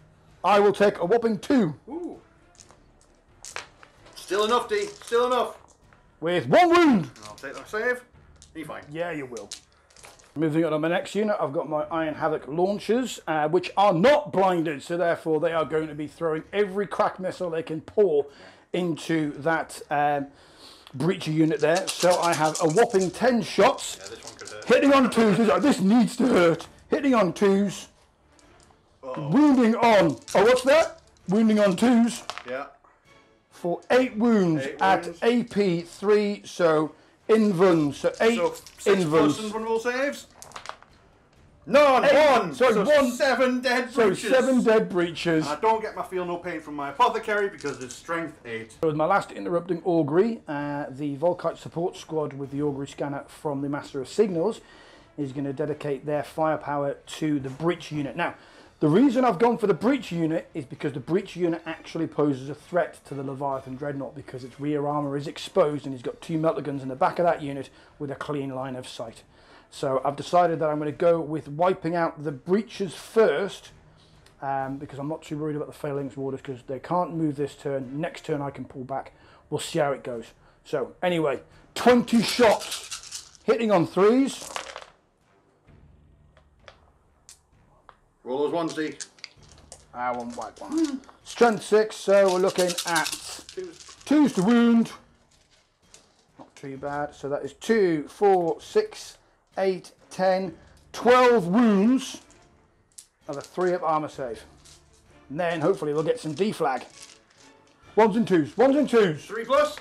I will take a whopping 2 Ooh. Still enough, D. Still enough. with one wound. I'll take that save. Be fine. Yeah, you will. Moving on to my next unit, I've got my Iron Havoc launchers, uh, which are not blinded, so therefore they are going to be throwing every crack missile they can pour into that um, breacher unit there. So I have a whopping 10 shots, Yeah, this one could hurt. hitting on twos. This- This needs to hurt. Hitting on twos, wounding on. Oh, what's that? Wounding on twos Yeah. for eight wounds Eight at wounds. AP three. So invuns. So eight So six plus invuns. invulnerable saves. None. Eight. One. Sorry, so one. Seven dead So breachers. seven dead breachers. I don't get my feel no pain from my apothecary because it's strength eight. So with my last interrupting augury, uh, the Volkite support squad with the augury scanner from the Master of Signals is going to dedicate their firepower to the breach unit. Now, the reason I've gone for the breach unit is because the breach unit actually poses a threat to the Leviathan Dreadnought because its rear armour is exposed and he's got two melta guns in the back of that unit with a clean line of sight. So I've decided that I'm going to go with wiping out the breachers first um, because I'm not too worried about the phalanx warders because they can't move this turn. Next turn I can pull back. We'll see how it goes. So anyway, 20 shots hitting on threes. Roll those ones, D. I won't wipe one. Strength six, so we're looking at Two. twos to wound. Not too bad. So that is two, four, six, eight, ten, twelve wounds of a three up armor save. And then hopefully we'll get some deflag. Ones and twos, ones and twos. Three plus.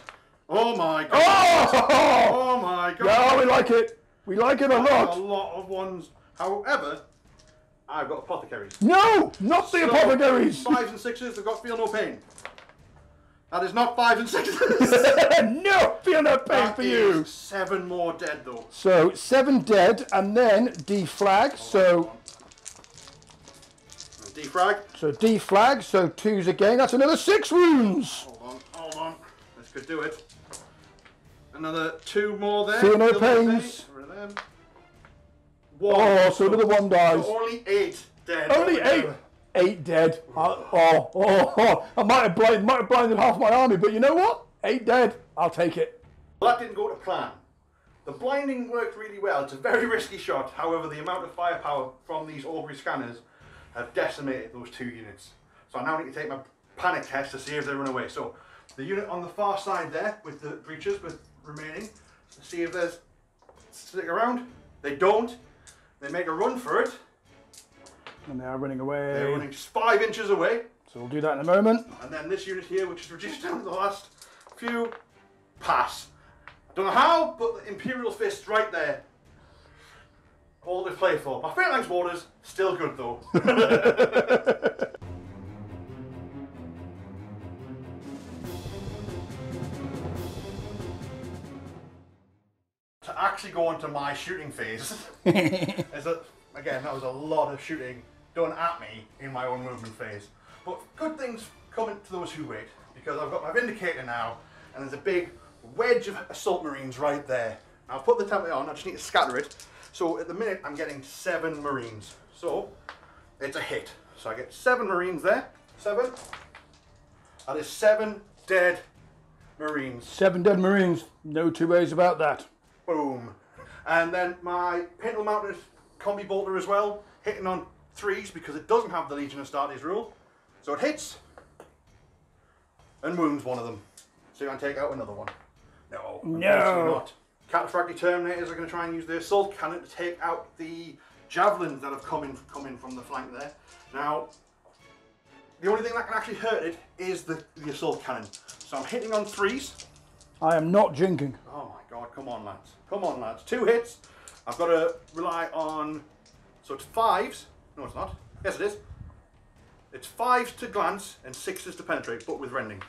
Oh my god. Oh! Oh my god. Yeah, we like it. We like it a lot. A lot. lot of ones. However, I've got apothecaries. No, not the So, apothecaries. Fives and sixes, they've got feel no pain. Uh, that is not five and sixes. no, feel no pain That for you. Seven more dead though. So seven dead, and then deflag. So Defrag. so deflag. So twos again. That's another six wounds. Hold on, hold on. This could do it. Another two more there. Feel no pain. pains. Get rid of them. One. Oh, so another one dies. So only eight dead. Only eight. altogether. Eight dead. Oh, oh, oh, oh. I might have blinded, might have blinded half my army, but you know what? Eight dead. I'll take it. Well, that didn't go to plan. The blinding worked really well. It's a very risky shot. However, the amount of firepower from these augury scanners have decimated those two units. So I now need to take my panic test to see if they run away. So the unit on the far side there with the breachers with remaining, to see if there's stick around. They don't. They make a run for it. And they are running away. They're running just five inches away. So we'll do that in a moment. And then this unit here, which is reduced down to the last few, pass. Don't know how, but the Imperial Fist right there. All to play for. My Phalanx Warders, still good though. to actually go into my shooting phase, is that, again, that was a lot of shooting done at me in my own movement phase. But good things coming to those who wait, because I've got my Vindicator now, and there's a big wedge of Assault Marines right there. I've put the template on, I just need to scatter it. So at the minute, I'm getting seven Marines. So it's a hit. So I get seven Marines there. Seven. That is seven dead Marines. Seven dead Marines. No two ways about that. Boom. And then my pintle mounted combi bolter as well, hitting on threes because it doesn't have the Legion of Astartes rule. So it hits and wounds one of them. So you can take out another one. No. No. Not. Cataphractii Terminators are going to try and use their assault cannon to take out the javelins that have come in, come in from the flank there. Now, the only thing that can actually hurt it is the, the assault cannon. So I'm hitting on threes. I am not jinking. Oh my god, come on lads. Come on lads. Two hits. I've got to rely on so it's fives. No it's not. Yes it is. It's fives to glance and sixes to penetrate, but with rending.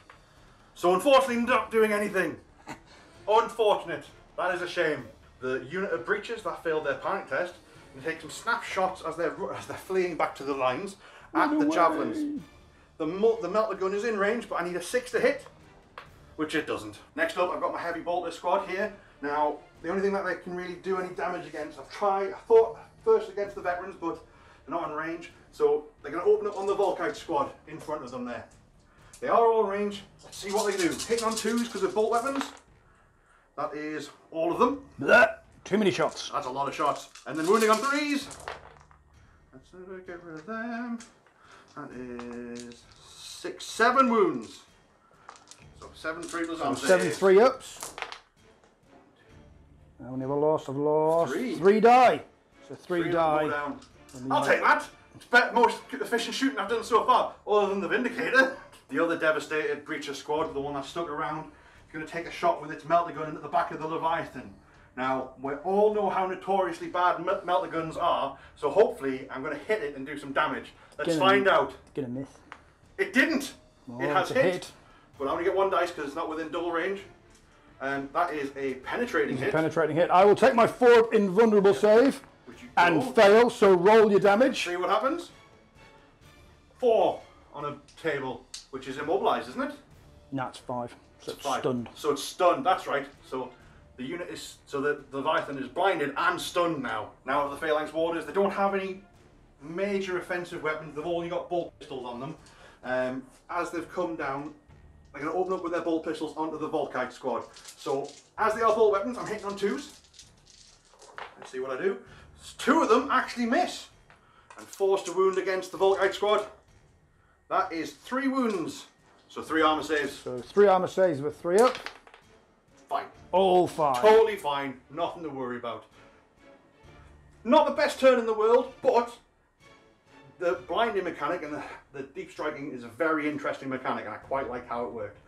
So unfortunately not doing anything. Unfortunate. That is a shame. The unit of breachers that failed their panic test can take some snapshots as they're as they're fleeing back to the lines at the javelins. The, the melta gun is in range, but I need a six to hit which it doesn't. Next up, I've got my heavy bolter squad here. Now, the only thing that they can really do any damage against, I've tried, I thought first against the veterans, but they're not in range. So they're going to open up on the Volkite squad in front of them there. They are all in range. Let's see what they do. Hitting on twos because of bolt weapons. That is all of them. Blah. Too many shots. That's a lot of shots. And then wounding on threes. Let's get rid of them. That is six, seven wounds. So seven three plus Seven three ups. How many have I lost? I've lost Three. die. So three, Three die. Go down. I'll take that. It's the most efficient shooting I've done so far, other than the Vindicator. The other devastated Breacher squad, the one that stuck around, is going to take a shot with its melta gun into the back of the Leviathan. Now, we all know how notoriously bad mel- melta guns are, so hopefully I'm going to hit it and do some damage. Let's Get find out. Gonna miss. It didn't! Oh, it has hit, hit. but I only get one dice because it's not within double range. And that is a penetrating hit. Penetrating hit. I will take my four invulnerable save and fail. So roll your damage. See what happens? Four on a table, which is immobilized, isn't it? That's five. So it's Five. stunned. So it's stunned. That's right. So the unit is so the, the Leviathan is blinded and stunned now. Now the Phalanx Warders, they don't have any major offensive weapons. They've only got bolt pistols on them. Um, as they've come down, they're going to open up with their bolt pistols onto the Volkite squad. So as they are bolt weapons, I'm hitting on twos. Let's see what I do. Two of them actually miss and forced a wound against the Volkite squad. That is three wounds. So three armor saves. So three armor saves with three up. Fine. All five. Totally fine, nothing to worry about. Not the best turn in the world, but the blinding mechanic and the, the deep striking is a very interesting mechanic, and I quite like how it worked.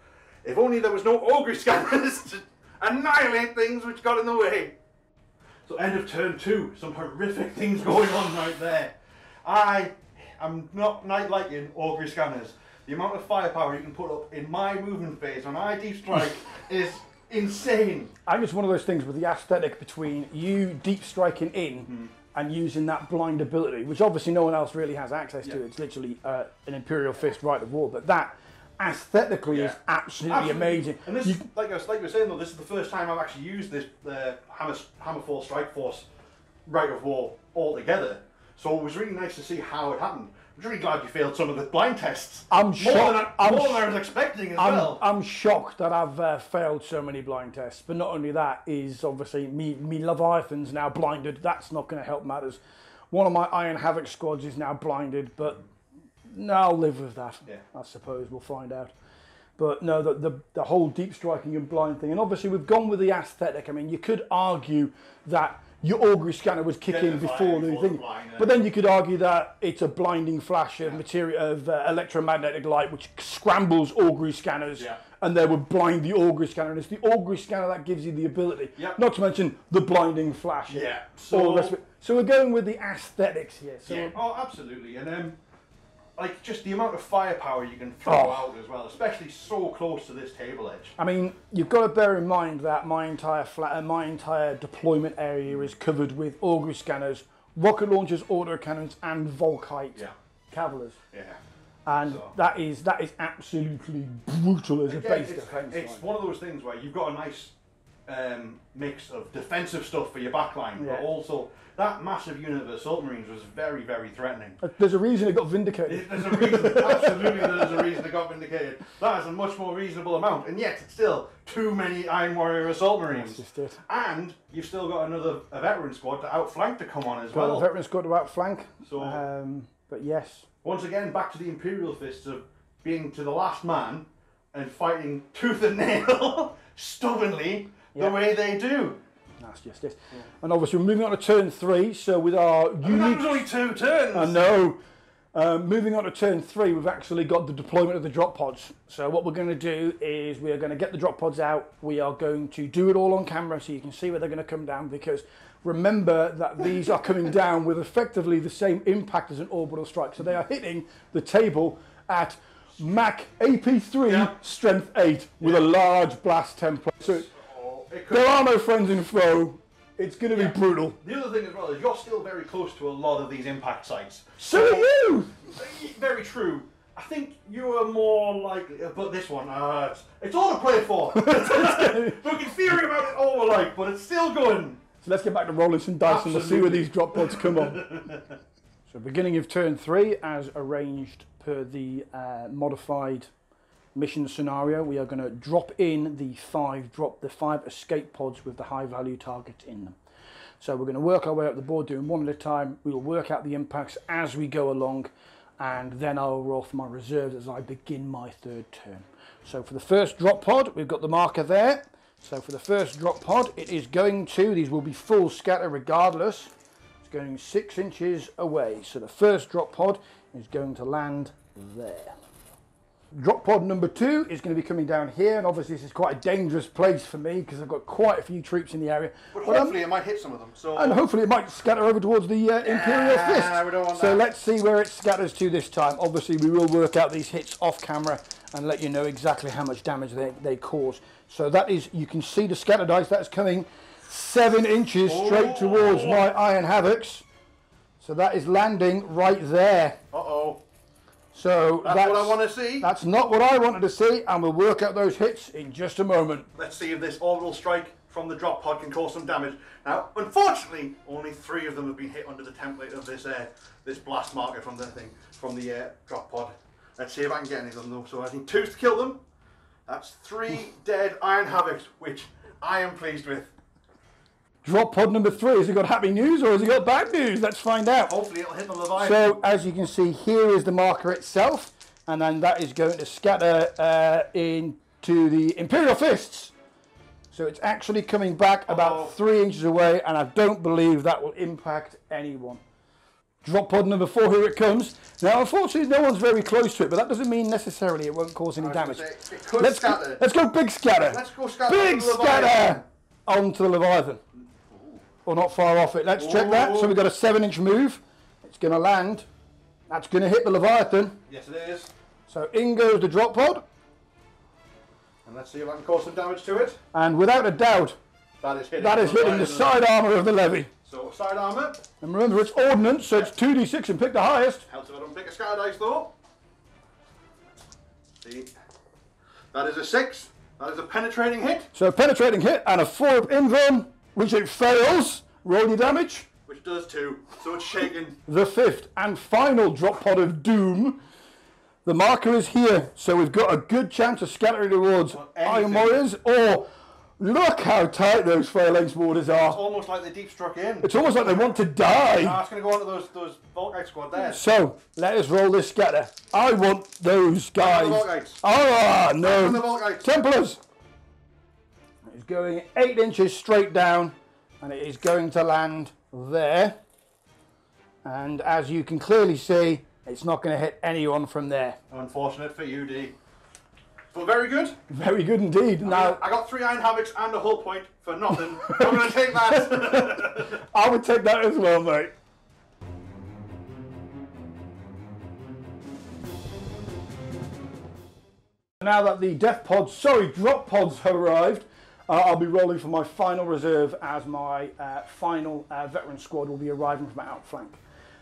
If only there was no augury scanners to annihilate things which got in the way. So end of turn two, some horrific things going on right there. I am not not liking augury scanners. The amount of firepower you can put up in my movement phase when I deep strike is insane. I think it's one of those things with the aesthetic between you deep striking in Hmm. and using that blind ability, which obviously no one else really has access to. It's literally uh, an Imperial Fist right of war, but that aesthetically is Yeah. absolutely, amazing. And this, You- like I was, like we were saying though, this is the first time I've actually used this uh, Hammer Hammerfall Strike Force Right of War altogether. So it was really nice to see how it happened. I'm really glad you failed some of the blind tests. I'm more Than I, I'm than I was expecting as I'm, well. I'm shocked that I've uh, failed so many blind tests. But not only that is obviously me, me Leviathan's now blinded. That's not going to help matters. One of my Iron Havoc squads is now blinded, but no, I'll live with that. Yeah. I suppose we'll find out. But no, the, the the whole deep striking and blind thing, and obviously we've gone with the aesthetic. I mean, you could argue that your augury scanner was kicking before the thing, blind, but then you could argue that it's a blinding flash of material of uh, electromagnetic light which scrambles augury scanners, Yeah. and they would blind the augury scanner. And it's the augury scanner that gives you the ability. Yep. Not to mention the blinding flash. Yeah, so- rest of it. So we're going with the aesthetics here. So yeah. Oh, absolutely. And um, like just the amount of firepower you can throw Oh. out as well, especially so close to this table edge. I mean, you've got to bear in mind that my entire flat, uh, my entire deployment area is covered with augury scanners, rocket launchers, auto cannons, and Volkite Yeah. calivers, Yeah. and So- that is that is absolutely brutal as a base it's, defense. it's line. one of those things where you've got a nice um, mix of defensive stuff for your backline, Yeah. but also that massive unit of assault marines was very, very threatening. Uh, There's a reason it got vindicated. There's a reason, absolutely, there's a reason it got vindicated. That is a much more reasonable amount, and yet it's still too many Iron Warrior assault marines. That's just it. And you've still got another a veteran squad to outflank to come on as Well, the well. veterans got to outflank. So- um, but yes, Once again, back to the Imperial fists of being to the last man and fighting tooth and nail, stubbornly, Yeah. the way they do. That's just it. And obviously, we're moving on to turn three. So with our that unique was only two turns. I know. Um, moving on to turn three, we've actually got the deployment of the drop pods. So what we're going to do is we are going to get the drop pods out. We are going to do it all on camera so you can see where they're going to come down. Because remember that these are coming down with effectively the same impact as an orbital strike. So they are hitting the table at Mach AP3 Yeah. strength 8 with a large blast template. So there are no friends in foe. It's going to Yeah. be brutal. The other thing as well is you're still very close to a lot of these impact sites. So are you! Very true. I think you are more likely, but this one, uh, it's, it's all to play for. Look, in theory about it all like, but it's still going. So let's get back to rolling some dice and we'll see where these drop pods come on. so beginning of turn three, as arranged per the uh, modified mission scenario, we are going to drop in the five drop the five escape pods with the high value targets in them. So we're going to work our way up the board doing one at a time. We'll work out the impacts as we go along, and then I'll roll for my reserves as I begin my third turn. So for the first drop pod, we've got the marker there. So for the first drop pod, it is going to, these will be full scatter regardless. It's going six inches away. So the first drop pod is going to land there. Drop pod number two is going to be coming down here, and obviously this is quite a dangerous place for me because I've got quite a few troops in the area. But But, um, hopefully it might hit some of them. So and hopefully it might scatter over towards the uh, Imperial Yeah, Fist. we don't want so that. let's see where it scatters to this time. Obviously we will work out these hits off camera and let you know exactly how much damage they, they cause. So that is, you can see the scatter dice, that's coming seven inches straight towards my Iron Havocs. So that is landing right there. uh oh, So that's, what I want to see. That's not what I wanted to see, and we'll work out those hits in just a moment. Let's see if this orbital strike from the drop pod can cause some damage. Now, unfortunately, only three of them have been hit under the template of this uh, this blast marker from the thing from the uh, drop pod. Let's see if I can get any of them though. So I think two to kill them. That's three dead Iron Havocs, which I am pleased with. Drop pod number three. Has he got happy news or has he got bad news? Let's find out. Hopefully, it'll hit the Leviathan. So, as you can see, here is the marker itself, and then that is going to scatter uh, into the Imperial Fists. So it's actually coming back about three inches away, and I don't believe that will impact anyone. Drop pod number four, here it comes. Now, unfortunately, no one's very close to it, but that doesn't mean necessarily it won't cause any damage. say, it could let's, scatter. Go, let's go big scatter. Let's go scatter Big onto the Leviathan. scatter onto the Leviathan. Or not far off it. Let's check that. So we've got a seven inch move. It's going to land. That's going to hit the Leviathan. Yes, it is. So in goes the drop pod. And let's see if I can cause some damage to it. And without a doubt, That is hitting. that is hitting the side armour of the levy. So side armor. And remember, it's ordnance, so it's 2d6 and pick the highest. Helps if I don't pick a scatter dice though. See, that is a six. That is a penetrating hit, So a penetrating hit and a 4 up invuln, which it fails. Roll your damage. which does two. So it's shaken. the fifth and final drop pod of doom. The marker is here, so we've got a good chance of scattering towards Iron. Warriors. Or look how tight those phalanx warders are. It's almost like the deep struck in. It's almost like they want to die. Ah, it's going to go onto those those Volkite squad there. So let us roll this scatter. I want those guys. on Ah, on no. Templars. Going eight inches straight down, and it is going to land there. And as you can clearly see, it's not going to hit anyone from there. Unfortunate for you, D. But very good. Very good indeed. Now, I got three Iron Havocs and a hull point for nothing. I'm going to take that. I would take that as well, mate. Now that the death pods, sorry, drop pods have arrived, I'll be rolling for my final reserve as my uh, final uh, veteran squad will be arriving from outflank.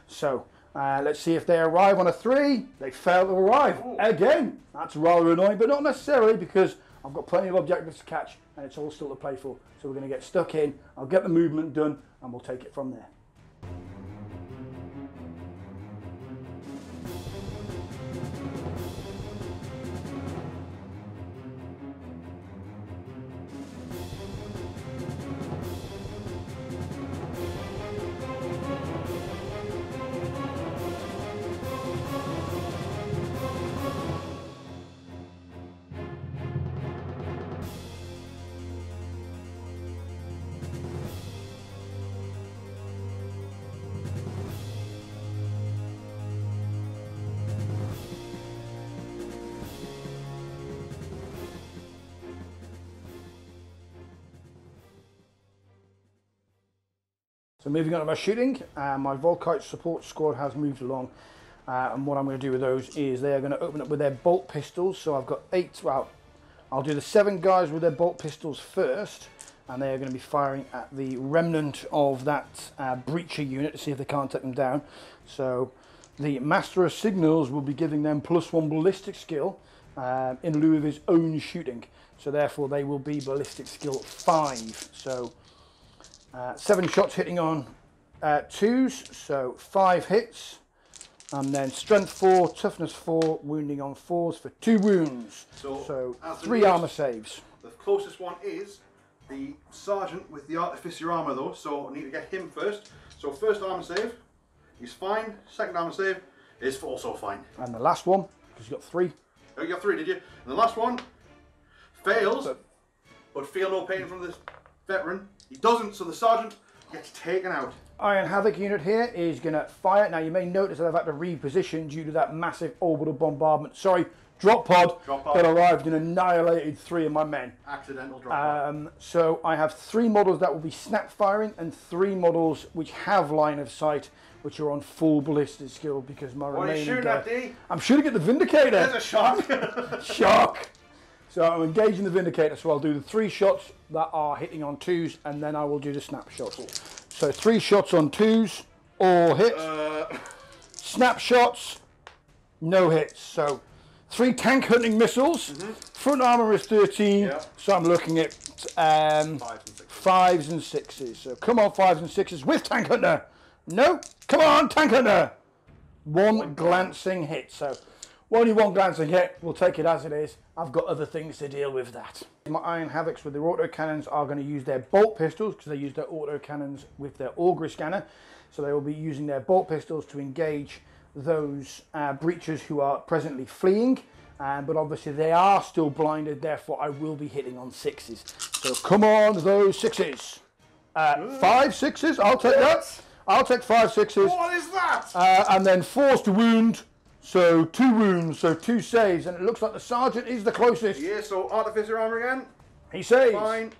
So uh, let's see if they arrive on a three. They fail to arrive again. That's rather annoying, but not necessarily because I've got plenty of objectives to catch and it's all still to play for. So we're going to get stuck in. I'll get the movement done and we'll take it from there. So moving on to my shooting, uh, my Volkite support squad has moved along. Uh, and what I'm going to do with those is they're going to open up with their bolt pistols. So I've got eight, well, I'll do the seven guys with their bolt pistols first. And they are going to be firing at the remnant of that uh, breacher unit to see if they can't take them down. So the Master of Signals will be giving them plus one ballistic skill uh, in lieu of his own shooting. So therefore they will be ballistic skill five. So uh, seven shots hitting on uh, twos, so five hits. And then strength four, toughness four, wounding on fours for two wounds. So, So three armor saves. The closest one is the sergeant with the artificer armor, though. So I need to get him first. So first armor save, he's fine. Second armor save is also fine. And the last one, because you've got three. Oh, you got three, did you? And the last one fails, But- but feel no pain from this veteran. He doesn't, so the sergeant gets taken out. Iron Havoc unit here is going to fire. Now you may notice that I've had to reposition due to that massive orbital bombardment. Sorry, drop pod, Drop pod. that arrived and annihilated three of my men. Accidental drop. Um, so I have three models that will be snap firing and three models which have line of sight, which are on full ballistic skill because my what are you shooting guy, at, D? I'm shooting at the Vindicator. There's a shark. Shock. So I'm engaging the Vindicator, so I'll do the three shots that are hitting on twos, and then I will do the snapshots. So three shots on twos, all hits. uh, Snapshots, no hits. So three tank hunting missiles. Front armor is 13, Yeah. so I'm looking at um, five and fives and sixes. So come on, fives and sixes with tank hunter. No, come on, tank hunter. One glancing hit. So only one glancing hit. We'll take it as it is. I've got other things to deal with that. My Iron Havocs with their auto cannons are going to use their bolt pistols because they use their auto cannons with their augury scanner. So they will be using their bolt pistols to engage those uh, breachers who are presently fleeing. Um, but obviously they are still blinded, therefore I will be hitting on sixes. So come on, those sixes. Uh, five sixes, I'll take that. I'll take five sixes. What is that? Uh, and then forced wound. So two wounds, so two saves, and it looks like the sergeant is the closest. yeah, so artificer armor again. He saves. Fine.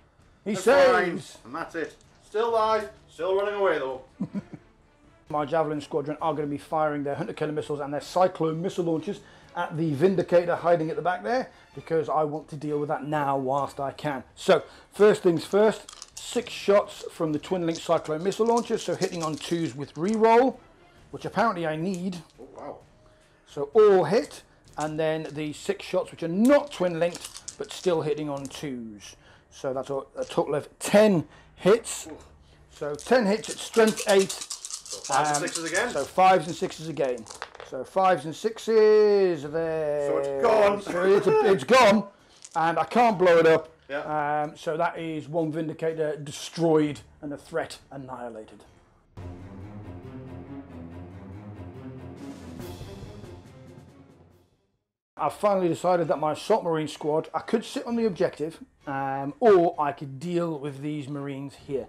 He Fine. saves. And that's it. Still alive. Still running away though. My javelin squadron are going to be firing their hunter killer missiles and their cyclone missile launchers at the Vindicator hiding at the back there because I want to deal with that now whilst I can. So first things first, six shots from the twin link cyclone missile launcher, so hitting on twos with reroll, which apparently I need. Oh wow. So all hit, and then the six shots which are not twin linked but still hitting on twos. So that's a, a total of 10 hits. So 10 hits at strength 8. So five and um, sixes again. So fives and sixes again. So fives and sixes there. So it's gone. So it's, it's gone, and I can't blow it up. Yeah. Um, so that is one Vindicator destroyed and a threat annihilated. I've finally decided that my assault marine squad, I could sit on the objective, um, or I could deal with these marines here.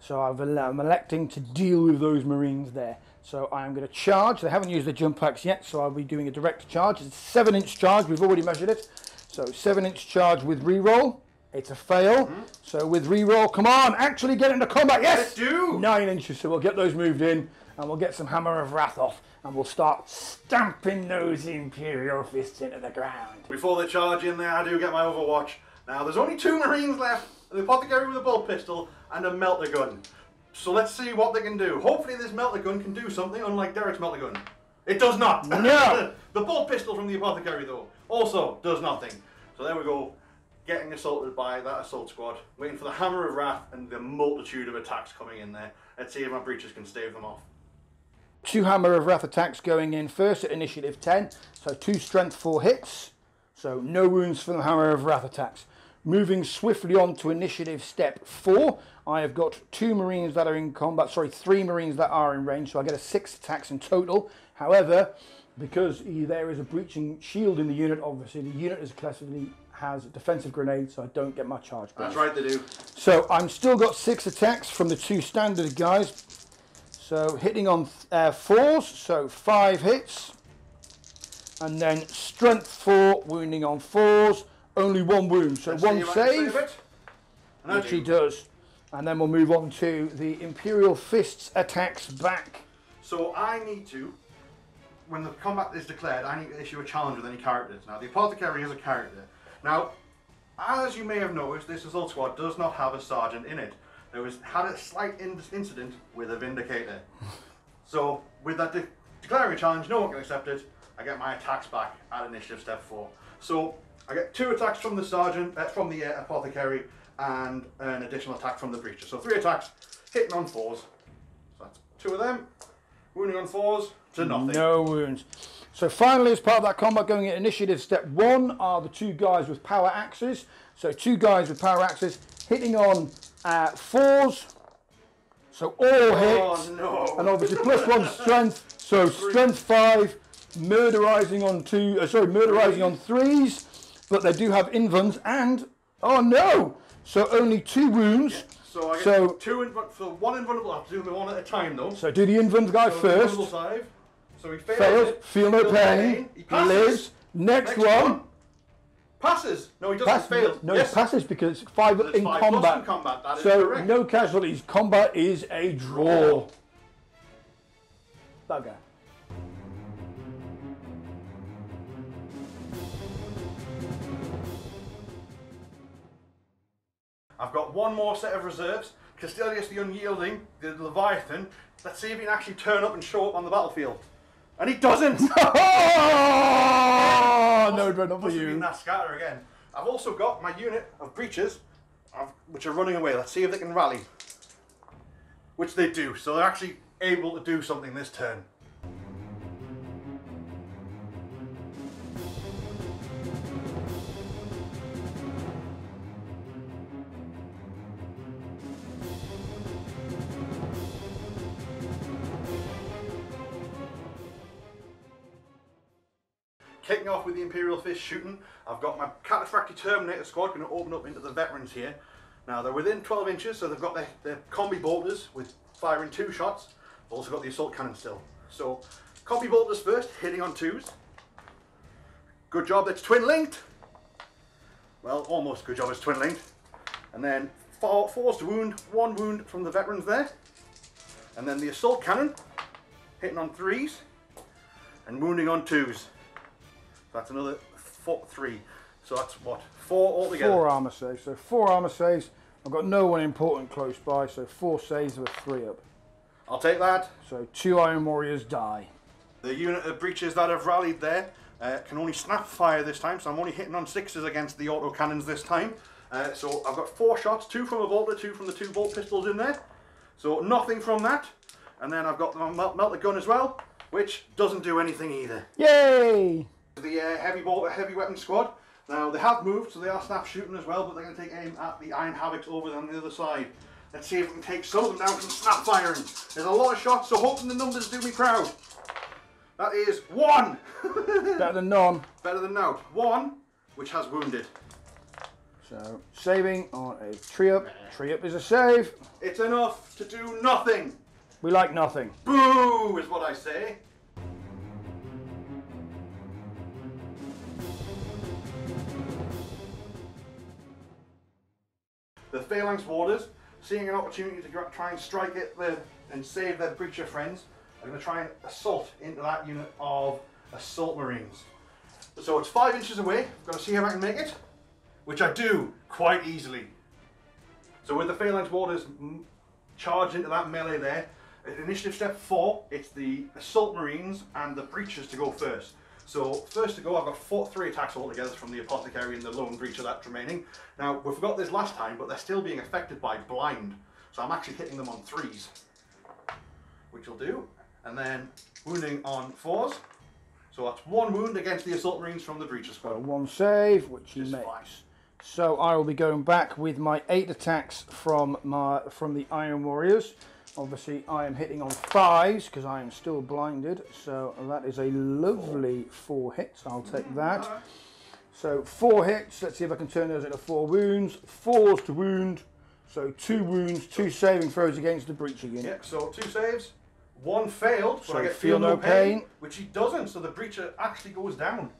So I've, I'm electing to deal with those marines there. So I am going to charge. They haven't used the jump packs yet, so I'll be doing a direct charge. It's a seven inch charge. We've already measured it. So seven inch charge with reroll. It's a fail. So with reroll, come on, actually get into combat. Yes, Let's do. nine inches. So we'll get those moved in, and we'll get some hammer of wrath off, and we'll start stamping those imperial fists into the ground. Before they charge in there, I do get my Overwatch. Now, there's only two Marines left the apothecary with a bolt pistol and a melta gun. So let's see what they can do. Hopefully, this melta gun can do something, unlike Derek's melta gun. It does not. No. the bolt pistol from the apothecary, though, also does nothing. So there we go. Getting assaulted by that assault squad, waiting for the hammer of wrath and the multitude of attacks coming in there. Let's see if my breachers can stave them off. Two Hammer of Wrath attacks going in first at initiative 10. So two strength, four hits. So no wounds from the Hammer of Wrath attacks. Moving swiftly on to initiative step four, I have got two Marines that are in combat, sorry, three Marines that are in range, so I get a six attacks in total. However, because there is a breaching shield in the unit, obviously the unit is classically has defensive grenades, so I don't get my charge. That's right, they do. So I'm still got six attacks from the two standard guys. So hitting on uh, fours, so five hits. And then strength four, wounding on fours, only one wound. So Let's one save, it. And I which he does. And then we'll move on to the Imperial Fists attacks back. So I need to, when the combat is declared, I need to issue a challenge with any characters. Now, the Apothecary is a character. Now, as you may have noticed, this assault squad does not have a sergeant in it. There was had a slight in- incident with a Vindicator. So, with that de- declaring a challenge, no one can accept it. I get my attacks back at initiative step four. So, I get two attacks from the sergeant, uh, from the uh, Apothecary, and an additional attack from the Breacher. So, three attacks, hitting on fours. So, that's two of them. Wounding on fours to nothing. No wounds. So finally, as part of that combat, going at initiative step one are the two guys with power axes. So two guys with power axes hitting on uh, fours. So all Oh hits. no. And obviously plus one strength. So strength five, murderizing on two, uh, sorry, murderizing on threes. But they do have invulns and, oh no! So only two wounds. So I get So- two inv- so one invulnerable. I have to do them one at a time though. So do the invulns guy So first. invulnerable. So he fails. Fails, feel no pain, passes. lives, Next, Next one. one. Passes. No, he doesn't. Pass, He fails. no, yes. passes because it's five It's in five combat. in combat, that so no casualties. Combat is a draw. Bugger. I've got one more set of reserves. Castilius the Unyielding, the Leviathan. Let's see if he can actually turn up and show up on the battlefield. And he doesn't! Oh, no, not for Must have been you. that scatter again. I've also got my unit of breachers, which are running away. Let's see if they can rally. Which they do. So they're actually able to do something this turn. The Imperial Fist shooting, I've got my Cataphractii Terminator squad going to open up into the veterans here. Now they're within 12 inches, so they've got their, their combi bolters with firing two shots. They've also got the assault cannon still. So combi bolters first, hitting on twos. Good job, that's twin linked. Well, almost good job, it's twin linked. And then four, to wound, one wound from the veterans there. And then the assault cannon, hitting on threes and wounding on twos. That's another four, three. So that's what? Four altogether. Four armor saves. So four armor saves. I've got no one important close by, so four saves with three up. I'll take that. So two Iron Warriors die. The unit of breachers that have rallied there uh, can only snap fire this time, so I'm only hitting on sixes against the auto cannons this time. Uh, so I've got four shots, two from a bolter, two from the two bolt pistols in there. So nothing from that. And then I've got the melt, melta gun as well, which doesn't do anything either. Yay! The uh, heavy bolter, heavy weapon squad. Now they have moved, so they are snap shooting as well, but they're going to take aim at the Iron Havocs over on the other side. Let's see if we can take some of them down from snap firing. There's a lot of shots, so hoping the numbers do me proud. That is one. Better than none. Better than no. One, which has wounded. So saving on a tree up. Tree up is a save. It's enough to do nothing. We like nothing. Boo is what I say. The Phalanx Warders, seeing an opportunity to try and strike it the, and save their breacher friends, are going to try and assault into that unit of Assault Marines. So it's five inches away. I'm going to see if I can make it, which I do quite easily. So with the Phalanx Warders charged into that melee there, initiative step four, it's the Assault Marines and the Breachers to go first. So first to go, I've got four, three attacks altogether from the Apothecary and the Lone Breacher that's remaining. Now, we forgot this last time, but they're still being affected by Blind. So I'm actually hitting them on threes, which will do. And then wounding on fours. So that's one wound against the Assault Marines from the Breacher squad. one save, which Just makes. fine. So I will be going back with my eight attacks from my from the Iron Warriors. Obviously, I am hitting on fives because I am still blinded. So that is a lovely four hits. I'll take that. So four hits. Let's see if I can turn those into four wounds. Fours to wound. So two wounds, two saving throws against the breacher unit. Yeah, so two saves. One failed, So I get feel no pain. which he doesn't, so the breacher actually goes down.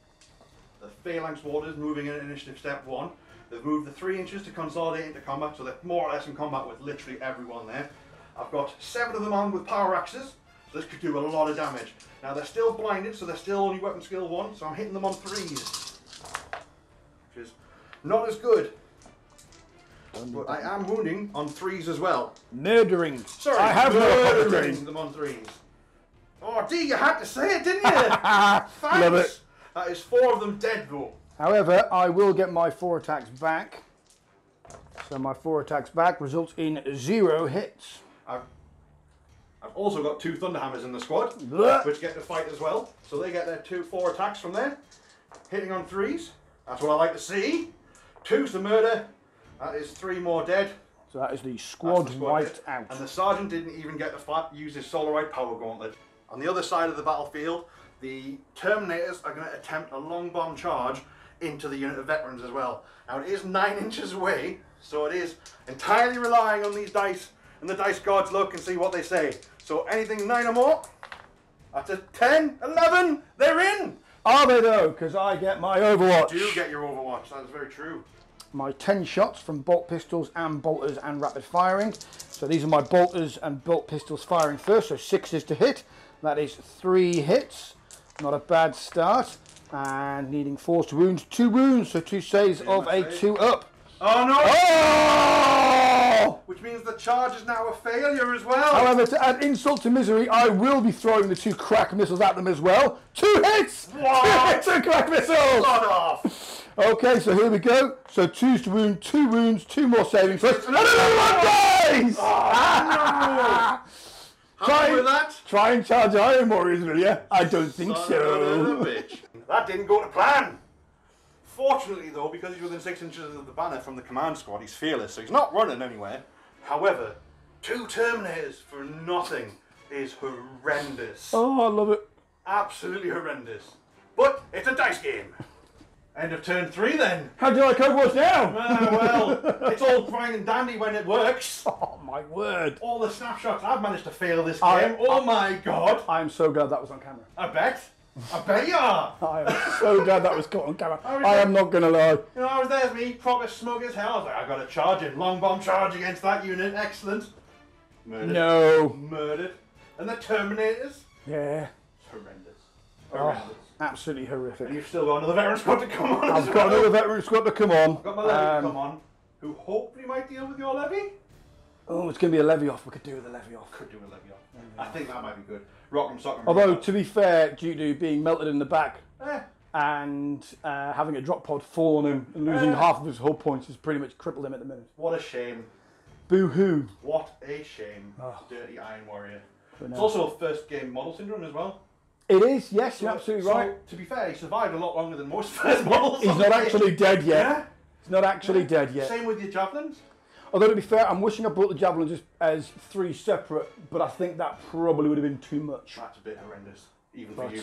The Phalanx Warders moving in initiative step one. They've moved the three inches to consolidate into combat, so they're more or less in combat with literally everyone there. I've got seven of them armed with power axes, so this could do a lot of damage. Now they're still blinded, so they're still only weapon skill one, so I'm hitting them on threes. Which is not as good. But I am wounding on threes as well. Murdering. Sorry, I have murdering. them on threes. Oh, D, you had to say it, didn't you? Thanks. Love it. That is four of them dead, though. However, I will get my four attacks back. So my four attacks back results in zero hits. I've, I've also got two Thunderhammers in the squad, Blah. which get to fight as well. So they get their two, four attacks from there. Hitting on threes. That's what I like to see. Two's the murder. That is three more dead. So that is the squad, the squad wiped hit. out. And the sergeant didn't even get to fight, use his Solarite power gauntlet. On the other side of the battlefield, the Terminators are going to attempt a long bomb charge into the unit of veterans as well. Now it is nine inches away, so it is entirely relying on these dice and the dice gods look and see what they say. So anything nine or more, that's a 10, 11, they're in. Are they though? Because I get my Overwatch. Do get your Overwatch. That is very true. my 10 shots from bolt pistols and bolters and rapid firing. So these are my bolters and bolt pistols firing first, so sixes to hit. That is three hits, not a bad start. And needing forced wounds, two wounds, so two saves of a save. two up. Oh no! Oh! Which means the charge is now a failure as well. However, to add insult to misery, I will be throwing the two krak missiles at them as well. Two hits! What? two krak missiles! Off! Okay, so here we go. So two to wound, two wounds, two more saving throws, and another one dies! Oh, Happy Try- with that? Try and charge Iron Warriors, will ya? I don't think Son of a so. bitch. That didn't go to plan. Fortunately, though, because he's within six inches of the banner from the command squad, he's fearless, so he's not running anywhere. However, two Terminators for nothing is horrendous. Oh, I love it. Absolutely horrendous. But it's a dice game. End of turn three, then. How do you like Overwatch now? Ah, well, it's all fine and dandy when it works. Oh, my word. All the snapshots I've managed to fail this I- game. oh my god! I am so glad that was on camera. I bet. I bet you are. I am so glad that was caught on camera. I it? am not going to lie. You know, I was there with me, proper smug as hell. I was like, I got a charge in. Long bomb charge against that unit. Excellent. Murdered. No. Murdered. And the Terminators? Yeah. Horrendous. Oh, Horrendous. Absolutely horrific. And you've still got another veteran squad to come on I've got well. another veteran squad to come on. I've Got my levy Um, to come on. Who hopefully might deal with your levy? Oh, it's going to be a levy off. We could do with a levy off. Could do with a levy off. I think that might be good. Rock'em sock'em. Although, to be fair, due to being melted in the back Eh, and uh, having a drop pod fall on him and losing Uh. half of his hull points has pretty much crippled him at the minute. what a shame. Boo hoo. What a shame. Oh. Dirty Iron Warrior. It's also a first game model syndrome as well. It is, yes, you're absolutely So, right. To be fair, he survived a lot longer than most first models. He's not actually dead yet. Yeah. He's not actually dead yet. Same with your javelins. Although to be fair, I'm wishing I brought the javelins as, as three separate, but I think that probably would have been too much. That's a bit horrendous, even for But- you,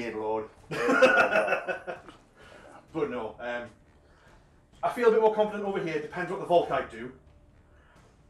beard lord. but no, um, I feel a bit more confident over here. Depends what the Volkite do.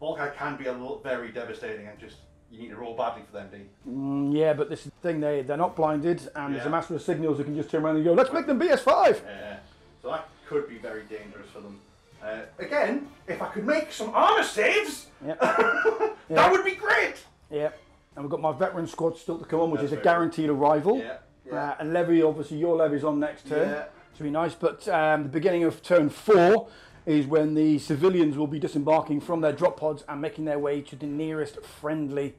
Volkite can be a little very devastating, and just you need to roll badly for them, D. Mm, yeah, but this is the thing, they, they're not blinded, and there's a Yeah. master of signals who can just turn around and go, let's make them BS5! Uh, so that could be very dangerous for them. Uh, again, if I could make some armor saves, Yep. that would be great. Yeah. And we've got my veteran squad still to come on, which That's is a guaranteed arrival. Yeah, Uh, and Levy, obviously, your levy's on next turn. Yeah. Should be nice. But um, the beginning of turn four is when the civilians will be disembarking from their drop pods and making their way to the nearest friendly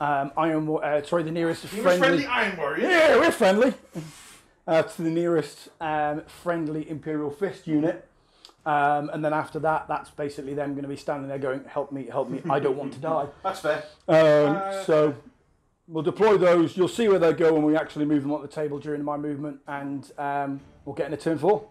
um, iron. Uh, sorry, the nearest friendly. friendly Iron Warrior. Yeah, we're friendly. Uh, to the nearest um, friendly Imperial Fist unit. Um, and then after that, that's basically them going to be standing there going, "Help me, help me! I don't want to die." That's fair. Um, Uh, so we'll deploy those. You'll see where they go when we actually move them on the table during my movement, and um, we'll get into turn four.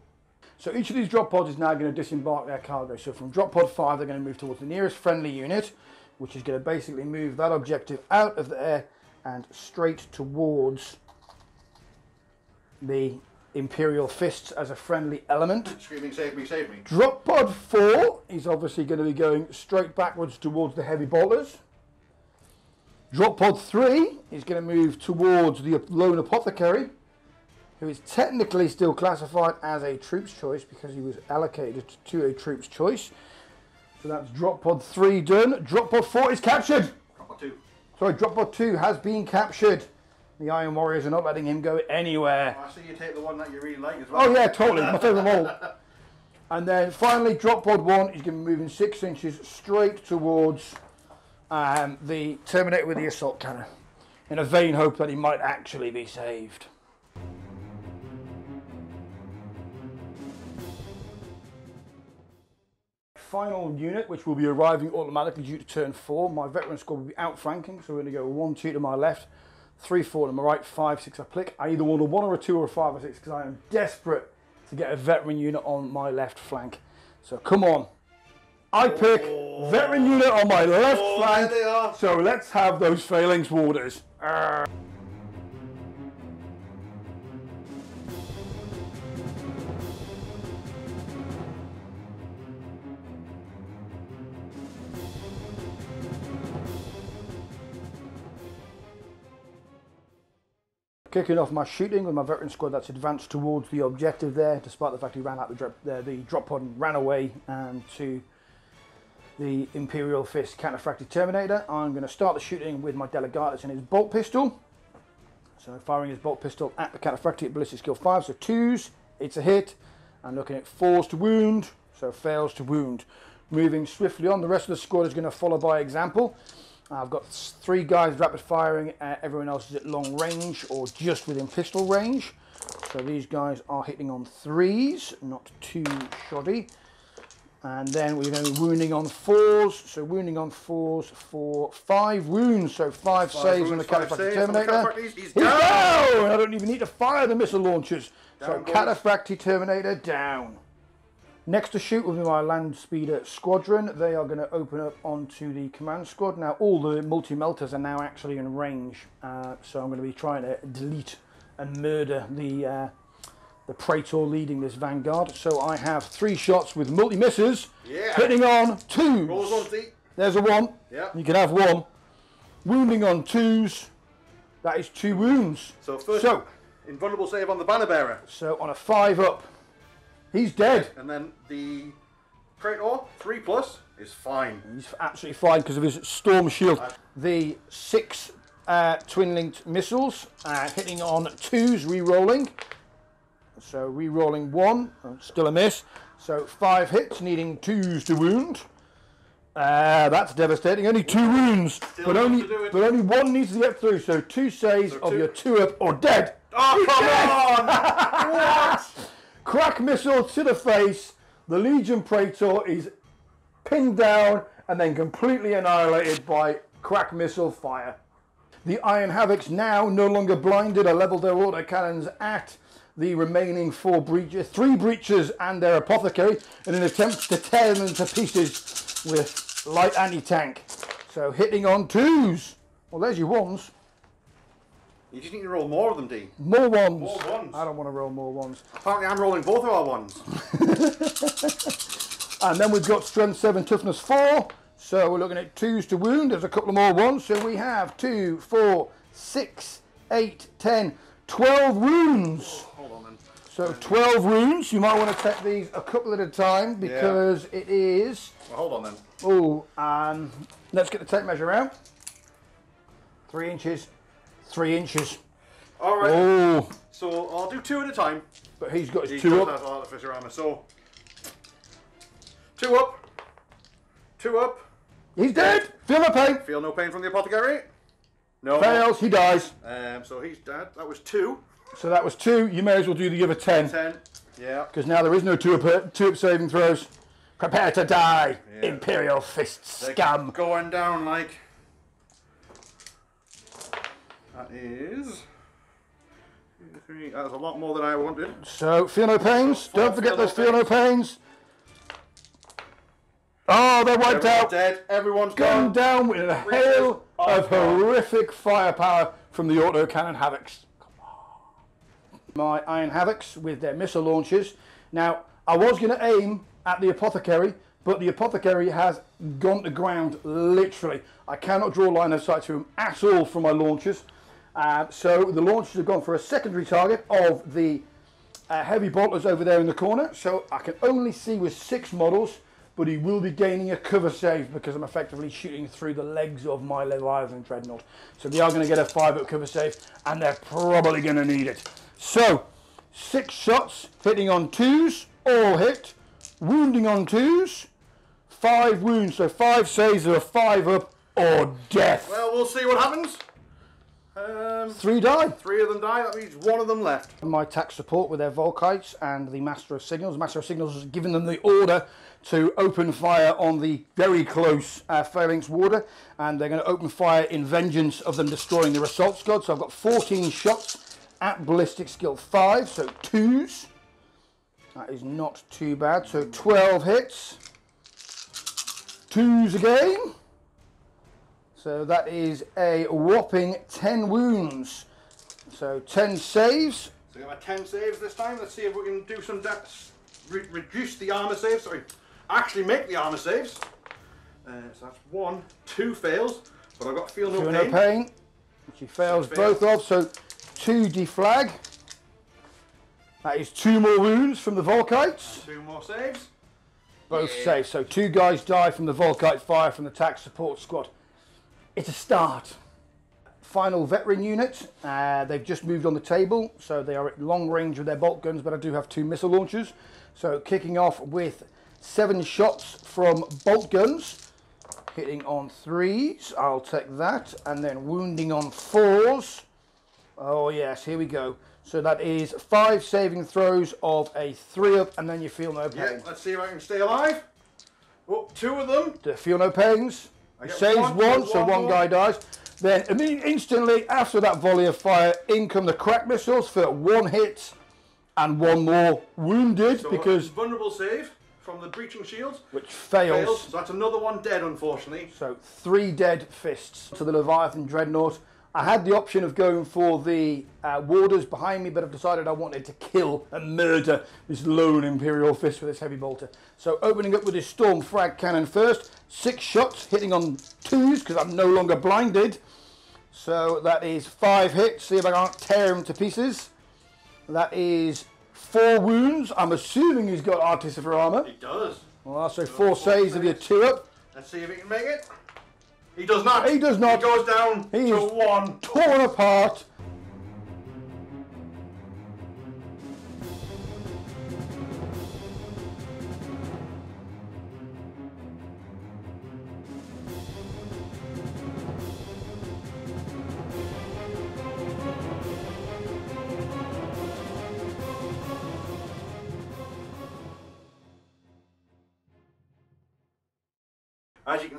So each of these drop pods is now going to disembark their cargo. So from drop pod five, they're going to move towards the nearest friendly unit, which is going to basically move that objective out of the air and straight towards the Imperial Fists as a friendly element. Screaming, save me, save me. Drop pod four is obviously going to be going straight backwards towards the heavy bolters. Drop pod three is going to move towards the lone apothecary, who is technically still classified as a troops choice because he was allocated to a troops choice. So that's drop pod three done. Drop pod four is captured. Drop Pod two. Sorry, drop pod two has been captured. The Iron Warriors are not letting him go anywhere. I see you take the one that you really like as well. Oh yeah, totally. My favourite all. And then finally, drop pod one is going to be moving six inches straight towards um, the Terminator with the assault cannon, in a vain hope that he might actually be saved. Final unit, which will be arriving automatically due to turn four. My veteran squad will be outflanking, so we're going to go one, two to my left, three, four to my right, five, six. I click. I either want a one or a two or a five or six because I am desperate to get a veteran unit on my left flank. So come on. I pick veteran unit on my left Oh, flank. there they are. So let's have those phalanx warders. Arrgh. Kicking off my shooting with my veteran squad that's advanced towards the objective there, despite the fact he ran out the drop, the, the drop pod and ran away um, to the Imperial Fist Cataphractii Terminator. I'm going to start the shooting with my Delegatus and his bolt pistol. So firing his bolt pistol at the Cataphractii Ballistic Skill 5, so twos, it's a hit. And looking at fours to wound, so fails to wound. Moving swiftly on, the rest of the squad is going to follow by example. I've got three guys rapid firing, uh, everyone else is at long range or just within pistol range. So these guys are hitting on threes, not too shoddy. And then we're going to be wounding on fours. So wounding on fours for five wounds. So five, Five saves on the wounds, Cataphractii on the Terminator. Cataphractii. He's He's down. down! I don't even need to fire the missile launchers. so Down goes- Cataphractii Terminator down. Next to shoot will be my land speeder squadron. They are going to open up onto the command squad. Now all the multi-meltas are now actually in range. Uh, so I'm going to be trying to delete and murder the uh, the Praetor leading this vanguard. So I have three shots with multi-misses Yeah. hitting on two. Rolls on deep. There's a one. Yeah. You can have one. Wounding on twos. That is two wounds. So first, So- invulnerable save on the banner bearer, So on a five up, he's dead. and then the Praetor three plus is fine. He's absolutely fine because of his storm shield. The six uh, twin linked missiles uh, hitting on twos, re rolling. So re rolling one, uh, still a miss. So five hits, needing twos to wound. Uh, that's devastating. Only two wounds, but only to do it. but only one needs to get through. So two saves of two- your two up or dead. Oh come on! what? Krak missile to the face. The Legion Praetor is pinned down and then completely annihilated by krak missile fire. The Iron Havocs now no longer blinded are leveled their auto cannons at the remaining four breachers, three breachers and their apothecary in an attempt to tear them to pieces with light anti-tank. So hitting on twos. Well, there's your ones. You just need to roll more of them, D. More ones. More ones. I don't want to roll more ones. Apparently, I'm rolling both of our ones. And then we've got strength 7, toughness 4. So we're looking at twos to wound. There's a couple of more ones. So we have 2, 4, 6, 8, 10, 12 wounds. Hold on then. So 12 wounds. You might want to take these a couple at a time because it is. Well, hold on then. Oh, um, let's get the tape measure out. Three inches. Three inches. All right. Oh, So I'll do two at a time. but he's got his He two up. artificer armor. So two up, two up. He's dead. Feel the pain. Feel no pain from the apothecary. No. Fails. He dies. Um, so he's dead. That was two. So that was two. You may as well do the other 10. Ten. Yeah. Because now there is no two up, two up saving throws. Prepare to die, Yeah. Imperial Fist They're. Going down like. That is. Three. That's a lot more than I wanted. So, feel no pains. Four Don't forget those feel no pains. Oh, they're wiped Everyone's out. dead. Everyone's Gone gone. down with a hail of horrific firepower from the autocannon Havocs. My Iron Havocs with their missile launchers. Now, I was going to aim at the Apothecary, but the Apothecary has gone to ground, literally. I cannot draw line of sight to him at all from my launchers. Uh, so the launchers have gone for a secondary target of the uh, heavy bolters over there in the corner. So I can only see with six models, but he will be gaining a cover save because I'm effectively shooting through the legs of my Leviathan Dreadnought. So they are going to get a five up cover save, and they're probably going to need it. So six shots hitting on twos, all hit, wounding on twos, five wounds, so five saves of a five up or death. Well, we'll see what happens. Um, Three die. three of them die. That means one of them left. my tac support with their Volkites and the Master of Signals. Master of Signals has given them the order to open fire on the very close uh, Phalanx Warder, and they're going to open fire in vengeance of them destroying their assault squad. So I've got 14 shots at ballistic skill 5, so twos. That is not too bad. So 12 hits. Twos again. So that is a whopping 10 wounds. So 10 saves. So we have 10 saves this time. Let's see if we can do some deaths. Re- reduce the armor saves. Sorry, actually make the armor saves. Uh, so that's one, two fails, but I've got feel no Feel pain. no pain. She fails Six fails. both of. So two deflag. That is two more wounds from the Volkites. Two more saves. Both safe. So two guys die from the Volkite fire from the tac support squad. It's a start. Final veteran unit. Uh, they've just moved on the table, so they are at long range with their bolt guns, but I do have two missile launchers. So kicking off with seven shots from bolt guns, hitting on threes. I'll take that, and then wounding on fours. Oh yes, here we go. So that is five saving throws of a three up, and then you feel no pain. Yeah, let's see if I can stay alive. Oh, two of them. to feel no pains. Saves one, one, so one one guy dies. Then imme- instantly after that volley of fire, in come the krak missiles for one hit and one more wounded So because vulnerable save from the breaching shields. which fails. Fails. So that's another one dead, unfortunately. So three dead fists to the Leviathan Dreadnought. I had the option of going for the uh, warders behind me, but I've decided I wanted to kill and murder this lone Imperial fist with this heavy bolter. So opening up with his Storm Frag Cannon first, six shots hitting on twos because I'm no longer blinded. So that is five hits. See if I can't tear him to pieces. That is four wounds. I'm assuming he's got Artificer armor. He does. Well, so four saves of your two up. Let's see if he can make it. He does not. He does not. He goes down He to one. torn apart.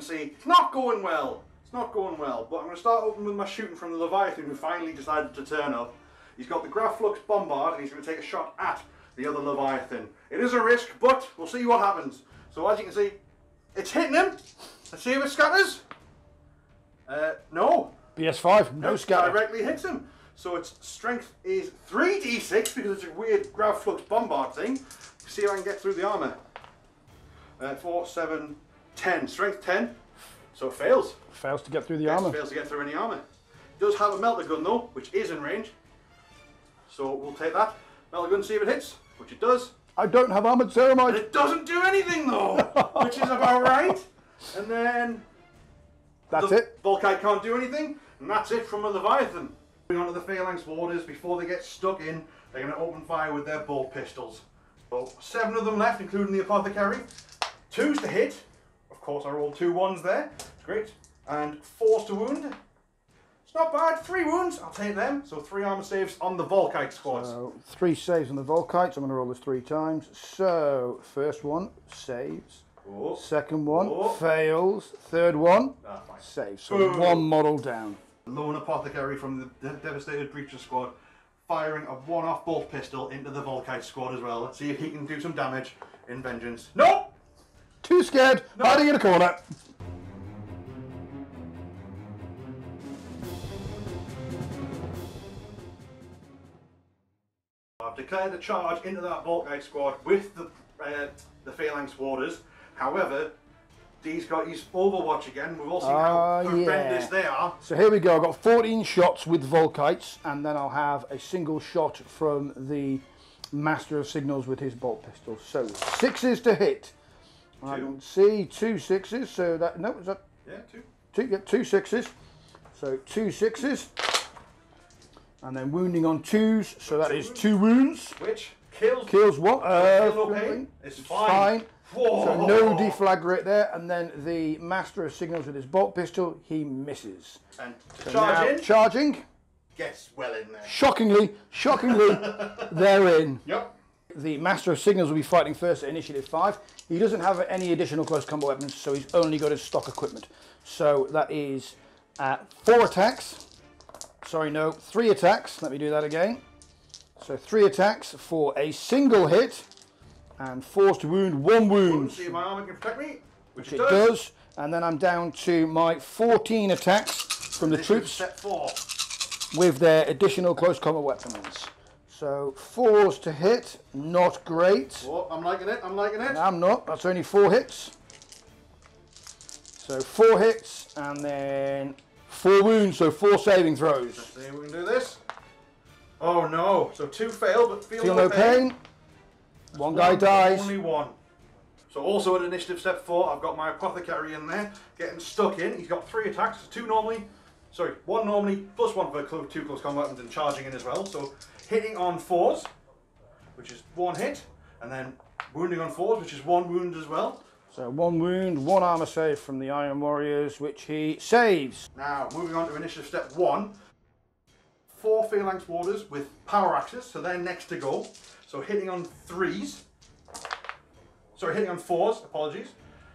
See, it's not going well. It's not going well. But I'm going to start open with my shooting from the Leviathan, who finally decided to turn up. He's got the Grav Flux Bombard, and he's going to take a shot at the other Leviathan. It is a risk, but we'll see what happens. So as you can see, it's hitting him. Let's see if it scatters. Uh, no, BS5, no no, scatter. directly hits him. So its strength is 3d6 because it's a weird Grav Flux Bombard thing. See if I can get through the armour. Uh, 4, 7, 10. Strength 10. So it fails. Fails to get through the Yes, armor. fails to get through any armour. It does have a melta gun though, which is in range. So we'll take that. Melta gun, see if it hits, which it does. I don't have armored And ceramite. it doesn't do anything though, which is about right. And then That's the it. Volkite can't do anything, and that's it from a Leviathan. Moving on to the Phalanx Warders, before they get stuck in, they're going to open fire with their bolt pistols. So, seven of them left, including the Apothecary. Two's to hit. Of course, I rolled two ones there. Great. And four's to wound. It's not bad. Three wounds, I'll take them. So, three armor saves on the Volkite. So three saves on the Volkites. I'm going to roll this three times. So first one saves. Oh, Second one Oh. fails. Third one ah, saves. So Boom. one model down. Lone Apothecary from the De- Devastated Breacher squad firing a one off bolt pistol into the Volkite squad as well. Let's see if he can do some damage in vengeance. Nope! Too scared, hiding in a corner. I've declared a charge into that Volkite squad with the uh, the Phalanx Warders. However, these got his Overwatch again. We've all seen Ah, how horrendous yeah. they are. So here we go. I've got 14 shots with Volkites, and then I'll have a single shot from the Master of Signals with his bolt pistol. So sixes to hit. I Two. can see two sixes. So that no, is that Yeah, two. two? Yeah, two sixes. So two sixes, and then wounding on twos. So that is two wounds. Which kills. Kills what? Uh, Kill. It's fine. fine. So no deflag right there, and then the Master of Signals with his bolt pistol, he misses. And So charge now charging. gets well in there. Shockingly, shockingly, they're in. Yep. The Master of Signals will be fighting first at Initiative 5. He doesn't have any additional close combat weapons, so he's only got his stock equipment. So that is uh, four attacks. Sorry, no, three attacks. Let me do that again. So three attacks for a single hit, and to wound, one wound. See if my armor can protect me, which, It does. And then I'm down to my 14 attacks from the troops Set four. with their additional close combat weapons. So fours to hit, not great. Oh, I'm liking it. I'm liking it. I'm not. That's only four hits. So four hits and then four wounds. So four saving throws. See if we can do this. Oh no! So two fail, but feel, Feel no pain. One guy dies. Only one. So also at initiative step four, I've got my apothecary in there, getting stuck in. He's got three attacks, two normally, sorry, one normally, plus one for two close combat weapons and charging in as well. So hitting on fours, which is one hit, and then wounding on fours, which is one wound as well. So one wound, one armor save from the Iron Warriors, which he saves. Now, moving on to initiative step one. Four phalanx warders with power axes, so they're next to go. So hitting on threes. Sorry, hitting on fours, apologies.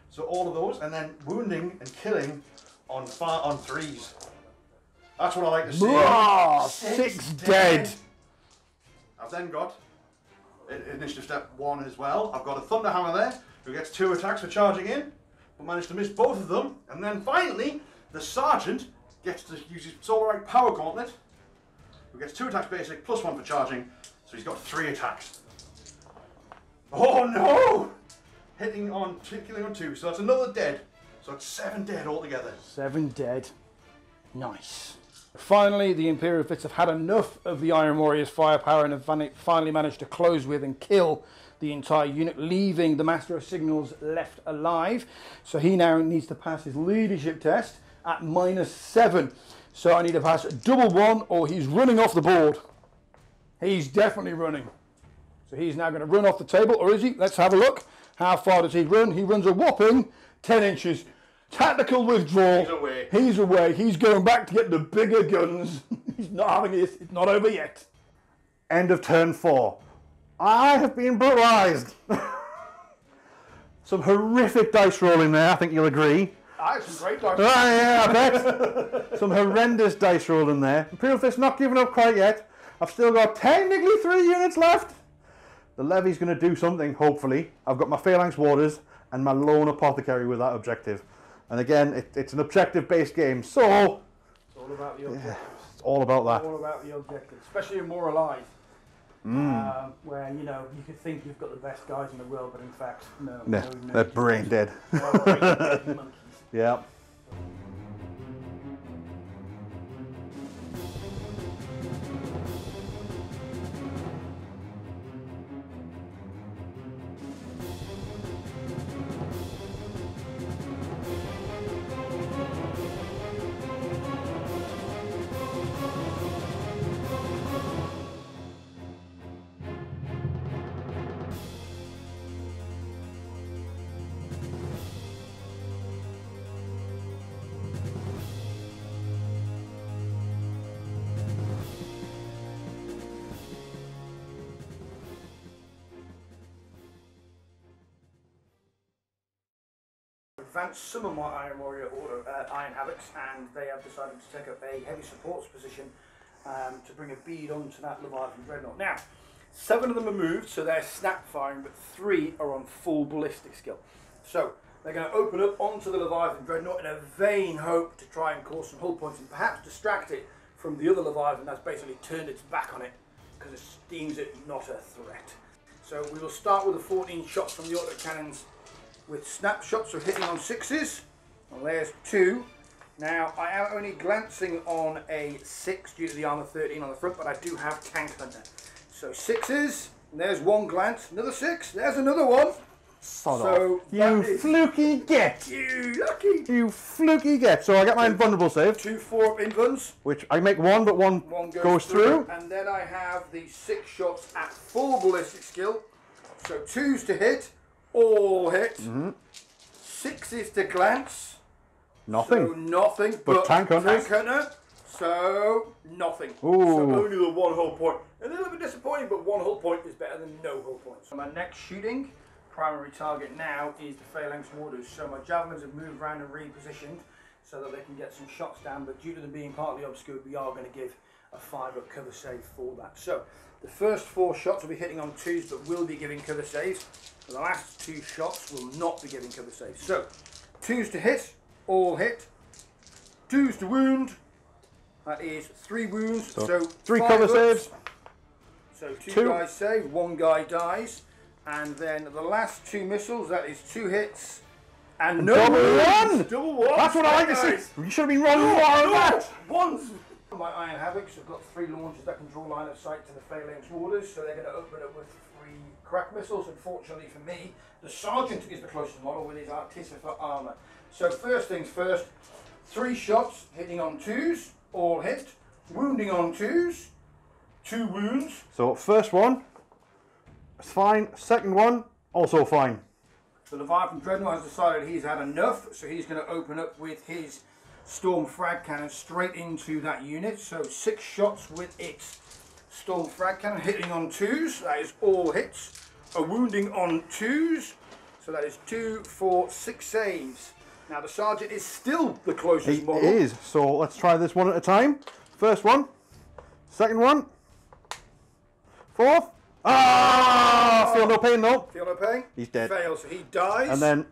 So all of those, and then wounding and killing on far on threes. That's what I like to see. Ah, six dead. I've then got initiative step one as well. I've got a thunder hammer there who gets two attacks for charging in, but managed to miss both of them. And then finally, the sergeant gets to use his solarite power gauntlet, who gets two attacks basic plus one for charging. So he's got three attacks. Oh no! Hitting on, killing on two. So that's another dead. So it's seven dead altogether. Seven dead. Nice. Finally, the Imperial Fists have had enough of the Iron Warriors' firepower and have finally managed to close with and kill the entire unit, leaving the Master of Signals left alive. So he now needs to pass his leadership test at minus seven. So I need to pass double one or he's running off the board. He's definitely running. So he's now going to run off the table, or is he? Let's have a look. How far does he run? He runs a whopping 10 inches. Tactical withdrawal. He's away. He's away. He's going back to get the bigger guns. he's not having this. It's not over yet. End of turn four. I have been brutalized. Some horrific dice rolling there, I think you'll agree. Ah, some great dice. Ah, yeah, I bet. Some horrendous dice rolling there. Imperial Fist not giving up quite yet. I've still got technically three units left. The levy's going to do something, hopefully. I've got my Phalanx Warders and my Lone Apothecary with that objective. And again, it, it's an objective-based game, so It's all about the objectives. it's all about that. All about the objectives, especially in More Alive. Um, where you know you could think you've got the best guys in the world, but in fact, no. Yeah, no, no, they're brain dead. brain dead. Yeah. Advanced some of my Iron Warrior order, uh, Iron Havocs, and they have decided to take up a heavy supports position um, to bring a bead onto that Leviathan Dreadnought. Now, seven of them are moved, so they're snap firing, but three are on full ballistic skill. So they're going to open up onto the Leviathan Dreadnought in a vain hope to try and cause some hull points and perhaps distract it from the other Leviathan that's basically turned its back on it because it deems it not a threat. So we will start with the 14 shots from the autocannons with snapshots of hitting on sixes. Well, there's two. Now, I am only glancing on a six due to the armor 13 on the front, but I do have Tank Hunter. So sixes, there's one glance, another six, there's another one. Sod So, off. You fluky get. You lucky. You fluky get. So I get my invulnerable save, Two four invuns, which I make one, but one, one goes, goes through, through. and then I have the six shots at full ballistic skill. So twos to hit, all hit. Mm-hmm. Sixes to glance. Nothing. So nothing. But, tank hunters? Tank hunter. So nothing. Ooh. So only the one hull point. A little bit disappointing, but one hull point is better than no hull points. So my next shooting primary target now is the phalanx warders. So my javelins have moved around and repositioned so that they can get some shots down. But due to them being partly obscured, we are going to give a five up cover save for that. So the first four shots will be hitting on twos, but will be giving cover saves. The last two shots will not be giving cover saves. So twos to hit, all hit. Twos to wound. That is three wounds. So, Three five cover ups. saves. So two, Two. guys save, one guy dies, and then the last two missiles. That is two hits and no double one. Double one. That's what I like to see. You should have been rolling more No, that. Ones. My Iron Havocs have got three launchers that can draw line of sight to the Phalanx warders, so they're going to open up with three crack missiles. Unfortunately for me, the Sergeant is the closest model with his Artificer armour. So first things first, three shots hitting on twos, all hit, wounding on twos, two wounds. So first one, it's fine. Second one, also fine. The Leviathan Dreadnought has decided he's had enough, so he's going to open up with his Storm Frag Cannon straight into that unit. So six shots with its Storm Frag Cannon hitting on twos. That is all hits. A wounding on twos. So that is two, four, six saves. Now the Sergeant is still the closest It model. is. So let's try this one at a time. First one, second one, fourth. Ah! Feel no pain though. Feel no pain? He's dead. Fails, so he dies. And then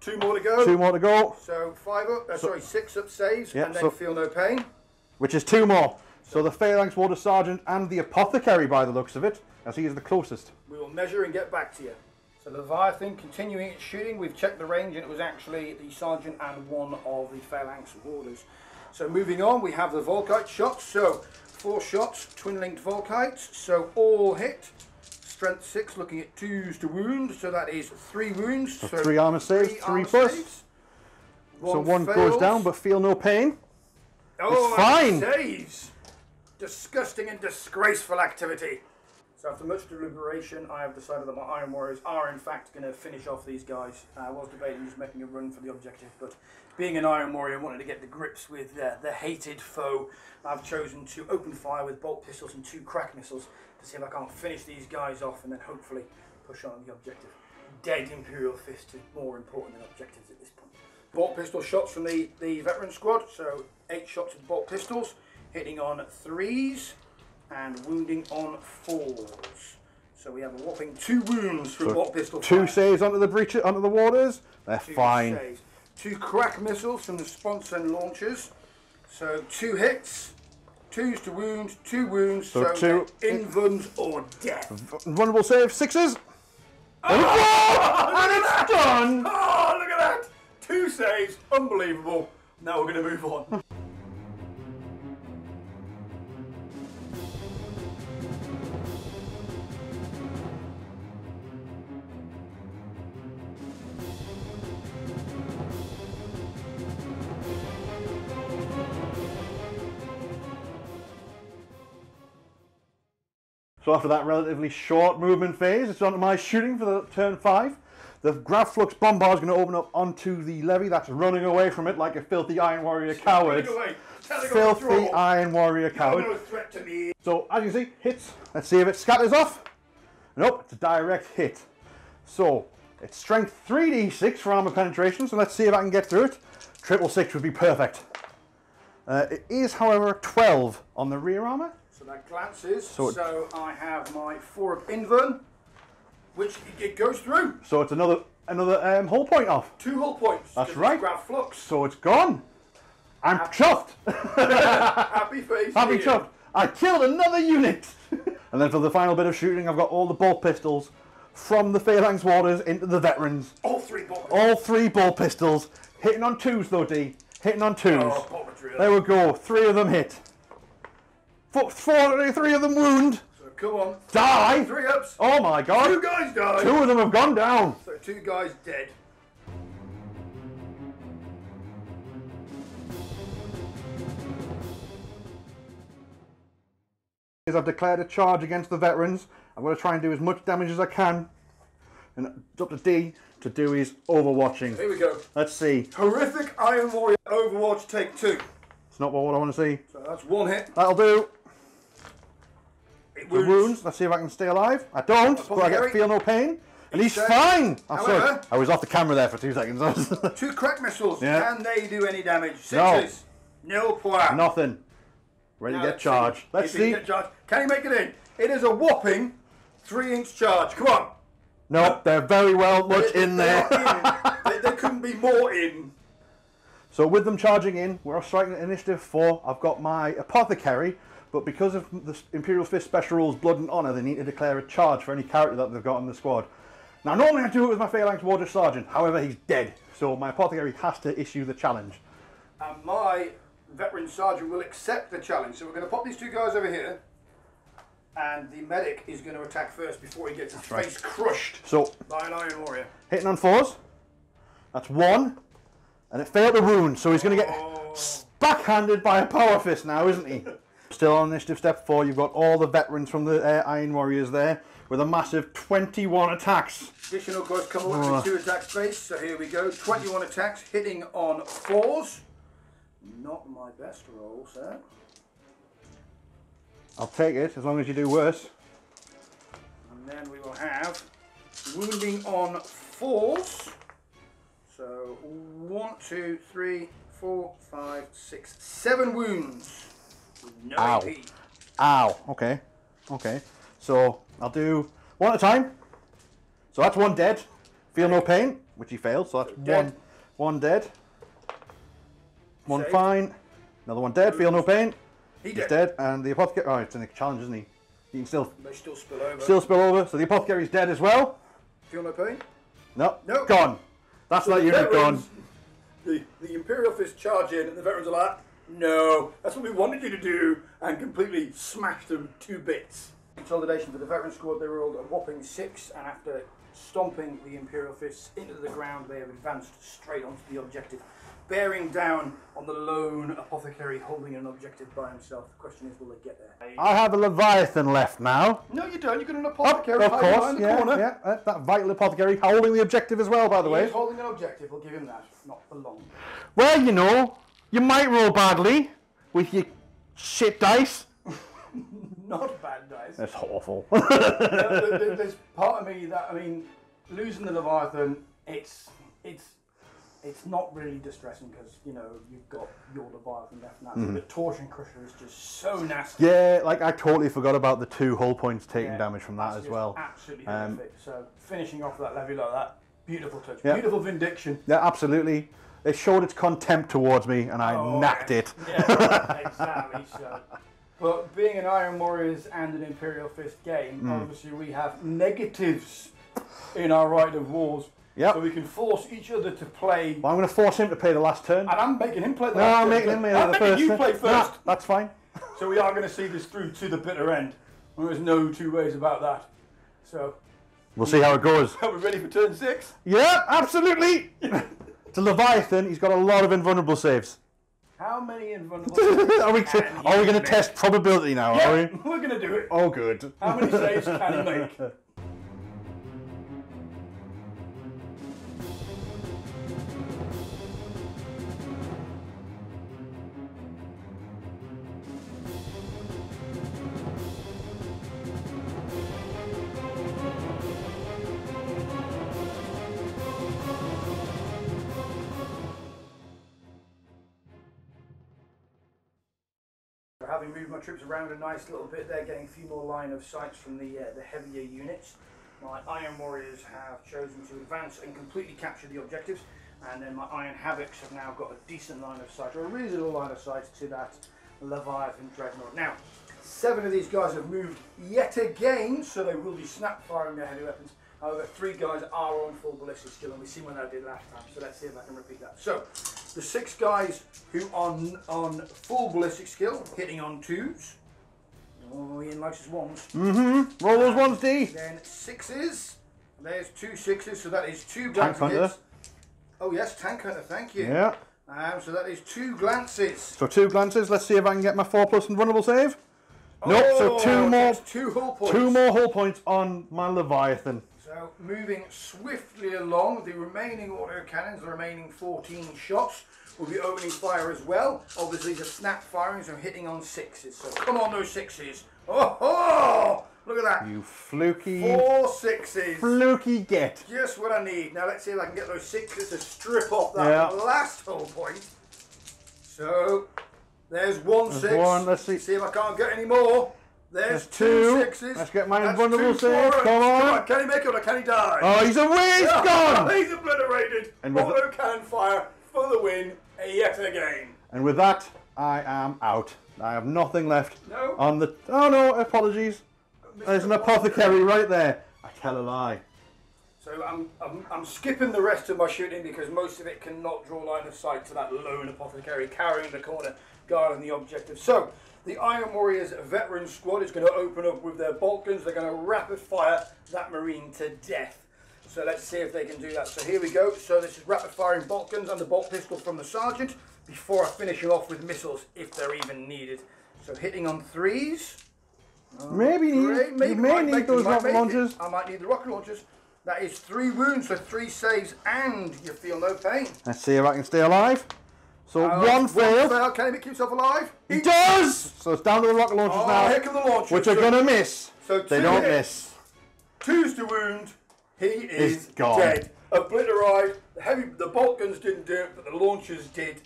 two more to go. two more to go, So five up, uh, sorry, six up saves, Yeah, and then so- feel no pain. which is two more. So the Phalanx Warder Sergeant and the Apothecary, by the looks of it, as he is the closest. We will measure and get back to you. So Leviathan continuing its shooting. We've checked the range and it was actually the sergeant and one of the phalanx warders. So moving on, we have the Volkite shots. So four shots, twin linked Volkites. So all hit. Strength six, looking at twos to wound. So that is three wounds. So, three armor saves, three armor plus. saves. So one goes down, but feel no pain. Oh, It's fine. Saves. Disgusting and disgraceful activity. So after much deliberation, I have decided that my Iron Warriors are in fact going to finish off these guys. Uh, I was debating just making a run for the objective, but being an Iron Warrior, I wanted to get the grips with uh, the hated foe. I've chosen to open fire with bolt pistols and two krak missiles to see if I can't finish these guys off and then hopefully push on the objective. Dead Imperial Fist is more important than objectives at this point. Bolt pistol shots from the, the veteran squad, so eight shots with bolt pistols, hitting on threes and wounding on fours. So we have a whopping two wounds from bolt pistol Two fire. saves onto the breach, onto the warders. They're Two fine. saves. Two krak missiles from the sponsor and launchers. So two hits, twos to wound, two wounds, So so, two- invulns or death. Vulnerable save, sixes. Oh! And it's done! Oh, look at that! Two saves, unbelievable. Now we're going to move on. So after that relatively short movement phase, it's on to my shooting for the turn five. The Grav Flux Bombard is going to open up onto the levy that's running away from it like a filthy Iron Warrior coward. Take it away. Tell it Filthy. Iron Warrior coward. no threat to me. So as you see, hits. Let's see if it scatters off. Nope, it's a direct hit. So it's strength 3d6 for armor penetration. So let's see if I can get through it. Triple six would be perfect. Uh, it is, however, 12 on the rear armor. That glances. So So, I have my four of invuln, which it goes through. So it's another another um, hull point off. Two hull points. That's right. Grav flux. So it's gone. I'm chuffed. Happy face. Happy chuffed. I killed another unit. and then for the final bit of shooting, I've got all the bolt pistols from the Phalanx Warders into the veterans. All three bolt. All three bolt pistols. Hitting on twos though, D. Hitting on twos. Oh. There we go. Three of them hit. Four, four, three of them wound. So come on. Die. Three ups. Oh my god. Two guys died. Two of them have gone down. So two guys dead. Is I've declared a charge against the veterans. I'm going to try and do as much damage as I can. And up D to do his overwatching. Here we go. Let's see. Horrific Iron Warrior Overwatch take two. It's not what I want to see. So that's one hit. That'll do. It The wounds. Let's see if I can stay alive. I don't, but I get feel no pain. And he's fine. Sorry. However- I was off the camera there for two seconds. Two krak missiles. Yeah. Can they do any damage? No. Sixes. Nil point. Nothing. Ready Now to get charged. Let's If see. can charged. Can he make it in? It is a whopping three inch charge. Come on. Nope, they're very well much They- in there. in. They- there couldn't be more in. So with them charging in, we're striking at initiative four. I've got my apothecary, but because of the Imperial Fist special rules, blood and honor, they need to declare a charge for any character that they've got in the squad. Now normally I do it with my Phalanx Warder Sergeant, however he's dead, so my apothecary has to issue the challenge. And my veteran sergeant will accept the challenge. So we're going to pop these two guys over here, and the medic is going to attack first before he gets his right. face crushed So by an Iron Warrior. hitting on fours. That's one. And it failed the wound, so he's going to get Oh. backhanded by a power fist now, isn't he? Still on initiative step four, you've got all the veterans from the uh, Iron Warriors there with a massive 21 attacks. Additional guys come up Oh. with two attack space. So here we go. 21 attacks, hitting on fours. Not my best roll, sir. I'll take it as long as you do worse. And then we will have wounding on fours. So one, two, three, four, five, six, seven wounds. No Ow. AP. Ow. Okay. Okay. So I'll do one at a time. So that's one dead. Feel no pain, which he failed. So that's Dead. one, one dead. One Saved. fine. Another one dead. Feel no pain. He He's did. dead. And the apothecary. Oh, it's in a challenge, isn't he? He can still They still spill over. still spill over. So the apothecary's dead as well. Feel no pain? No. No. Gone. That's that the unit gone. The, the Imperial Fist charge in, and the veterans are like, no, that's what we wanted you to do, and completely smashed them to bits. Consolidation for the veteran squad, they rolled a whopping six, and after stomping the Imperial Fists into the ground, they have advanced straight onto the objective, bearing down on the lone apothecary holding an objective by himself. The question is, will they get there? I have a Leviathan left now. No, you don't. You've got an Oh, apothecary of course, behind the yeah, corner. yeah. uh, that vital apothecary holding the objective as well, by the He way. is holding an objective. We'll give him that. Not for long. Well, you know, you might roll badly with your shit dice. Not bad, dice. That's awful. there- there- there's part of me that I mean, losing the Leviathan, it's it's it's not really distressing because you know you've got your Leviathan left now. Mm-hmm. The Torsion Crusher is just so nasty. yeah, like I totally forgot about the two hull points taking Yeah, damage from that as well. Absolutely Um, horrific. So finishing off that levy like that, beautiful touch, Yeah. beautiful vindication. Yeah, absolutely. It showed its contempt towards me, and I Oh, knacked it. Yeah, exactly. So. But being an Iron Warriors and an Imperial Fist game, Hmm. obviously we have negatives in our right of wars. Yep. So we can force each other to play. Well, I'm going to force him to play the last turn. And I'm making him play the No, last I'm turn, making him play I'm the making first you play Nah, first. that's fine. So we are going to see this through to the bitter end. There's no two ways about that. So, We'll see how it goes. are we ready for turn six? Yeah, absolutely. To Leviathan, he's got a lot of invulnerable saves. How many invulnerable are we, are we going to test probability now, are we? we're going to do it. Oh, good. How many saves can he make? Troops around a nice little bit there, getting a few more line of sights from the uh, the heavier units. My Iron Warriors have chosen to advance and completely capture the objectives, and then my Iron Havocs have now got a decent line of sight, or a reasonable line of sight to that Leviathan Dreadnought. Now, seven of these guys have moved yet again, so they will be snap firing their heavy weapons. However, three guys are on full ballistic skill, and we've seen what I did last time, so let's see if I can repeat that. So, the six guys who are n- on full ballistic skill, hitting on twos. Oh, Ian likes his ones. Mm-hmm. Roll those ones, D. Then sixes. There's two sixes, so that is two glances. Tank hunter. Oh yes, tank hunter. Thank you. Yeah. Um, so that is two glances. So two glances. Let's see if I can get my four plus invulnerable save. Nope. So two more. two points. Two more hull points on my Leviathan. So moving swiftly along, the remaining auto cannons, the remaining 14 shots, will be opening fire as well. Obviously, the snap firing, so hitting on sixes. So come on, those sixes. Oh, oh look at that. You fluky, Four sixes. fluky get. Just what I need. Now let's see if I can get those sixes to strip off that Yeah. last hull point. So there's one There's six. one, let's see. See if I can't get any more. There's There's two two. sixes. Let's get my That's invulnerable save. Come on. Can he make it or can he die? Oh, he's away. He's gone. He's obliterated. And with Auto cannon fire for the win yet again. And with that, I am out. I have nothing left No. on the. Oh no! Apologies. There's an apothecary right there. I tell a lie. So I'm, I'm, I'm skipping the rest of my shooting because most of it cannot draw line of sight to that lone apothecary carrying the corner, guarding the objective. So the Iron Warriors veteran squad is going to open up with their bolt guns. They're going to rapid fire that marine to death. So let's see if they can do that. So here we go. So this is rapid firing bolt guns and the bolt pistol from the sergeant before I finish them off with missiles if they're even needed. So hitting on threes. Maybe need, Great, you may might need make- those rocket make it. launchers. I might need the rocket launchers. That is three wounds, so three saves, and you feel no pain. Let's see if I can stay alive. So Uh, one failed. fail. Can he make himself alive? He does! So it's down to the rocket launchers Oh, now, here come the launchers. which are So- gonna miss. So They don't hits. miss. Two's to wound. He is gone. dead. Obliterate. The heavy, the bolt guns didn't do it, but the launchers did.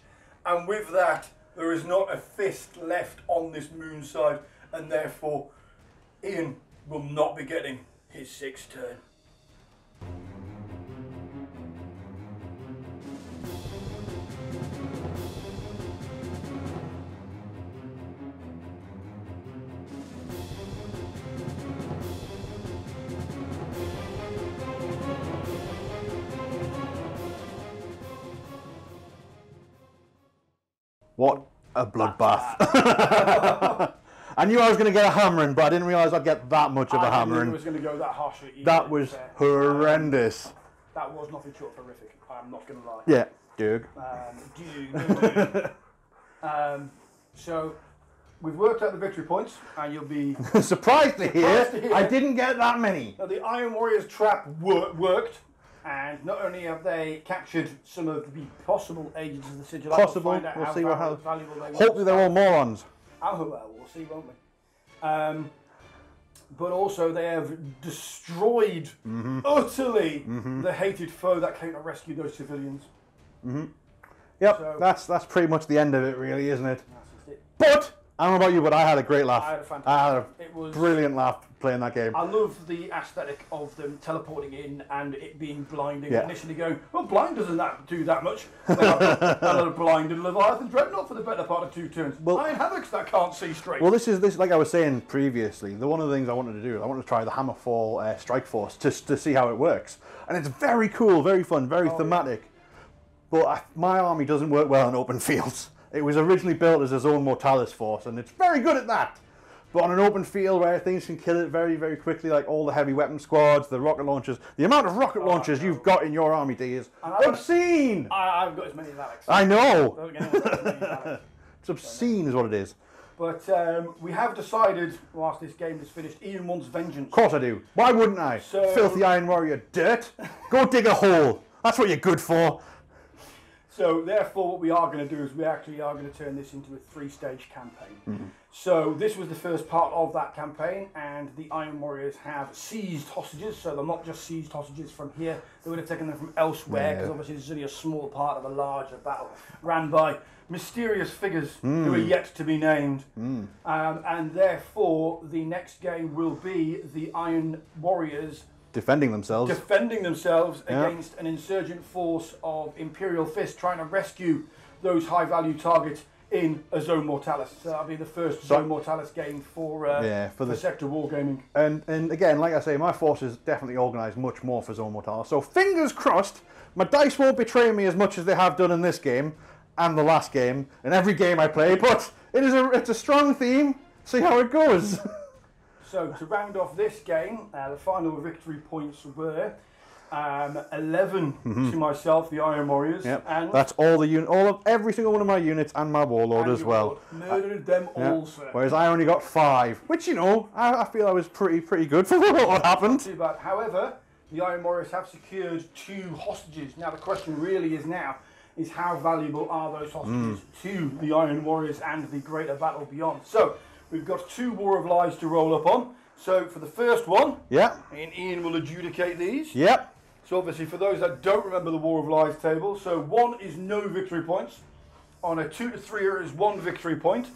And with that, there is not a fist left on this moon side, and therefore, Ian will not be getting his sixth turn. A bloodbath. I knew I was going to get a hammering, but I didn't realise I'd get that much of a I didn't it hammering. was going to go that harsh. at Ian, That was fair. horrendous. That was nothing short of horrific. I'm not going to lie. Yeah, Doug. Um, um, so we've worked out the victory points, and you'll be. Surprised to hear, Surprised to hear. I didn't get that many. Now, the Iron Warriors trap wor- worked, and not only have they captured some of the possible agents of the sigil, Possible. We'll, We'll how see what valuable, happens. Hopefully they're all morons. Oh well, we'll see, won't we? Um, but also, they have destroyed Mm-hmm. utterly the hated foe that came to rescue those civilians. Yep, So- that's that's pretty much the end of it, really, isn't it? That's just it. But I don't know about you, but I had a great laugh. I had a fantastic. I had a it was brilliant laugh playing that game. I love the aesthetic of them teleporting in and it being blinding. Yeah. Initially going, well, blind doesn't that do that much. Another blinded Leviathan Dreadnought for the better part of two turns. Well- Iron Havocs that can't see straight. Well, this is this like I was saying previously. The one of the things I wanted to do, I wanted to try the Hammerfall uh, Strike Force just to see how it works, and it's very cool, very fun, very Oh, yeah. thematic. But I, my army doesn't work well in open fields. It was originally built as a Zone Mortalis force, and it's very good at that. But on an open field where things can kill it very, very quickly, like all the heavy weapon squads, the rocket launchers, the amount of rocket launchers no. you've got in your army, D, is And I don't- obscene. I, I've got as many as Alex. I know. Don't get anyone got as many as Alex. It's obscene, is what it is. But um, we have decided, whilst this game is finished, Ian wants vengeance. Of course I do. Why wouldn't I? So- Filthy Iron Warrior dirt. Go dig a hole. That's what you're good for. So therefore, what we are going to do is we actually are going to turn this into a three-stage campaign. Mm-hmm. So this was the first part of that campaign, and the Iron Warriors have seized hostages. So they're not just seized hostages from here; they would have taken them from elsewhere, because Yeah. obviously this is only a small part of a larger battle ran by mysterious figures who mm. are yet to be named. Mm. Um, and therefore, the next game will be the Iron Warriors Defending themselves. defending themselves Yeah. against an insurgent force of Imperial Fist trying to rescue those high value targets in a Zone Mortalis. So that'll be the first So- Zone Mortalis game for, uh, Yeah, for for the- Sector Wargaming. and and again, like I say, my force is definitely organised much more for Zone Mortalis. So fingers crossed, my dice won't betray me as much as they have done in this game and the last game and every game I play. But it is a it's a strong theme. See how it goes. So to round off this game, uh, the final victory points were um, 11 to myself, the Iron Warriors, Mm-hmm. yep. and, That's all the unit, all of every single one of my units and my warlord and as well. Murdered them Yeah. all, sir. Whereas I only got five, which you know I, I feel I was pretty pretty good for what happened. too bad. However, the Iron Warriors have secured two hostages. Now the question really is now is how valuable are those hostages to the Iron Warriors and the greater battle beyond. So we've got two War of Lies to roll up on. So for the first one, yeah, and Ian will adjudicate these. yep. So obviously for those that don't remember the War of Lies table, so one is no victory points. On a two to three it is one victory point.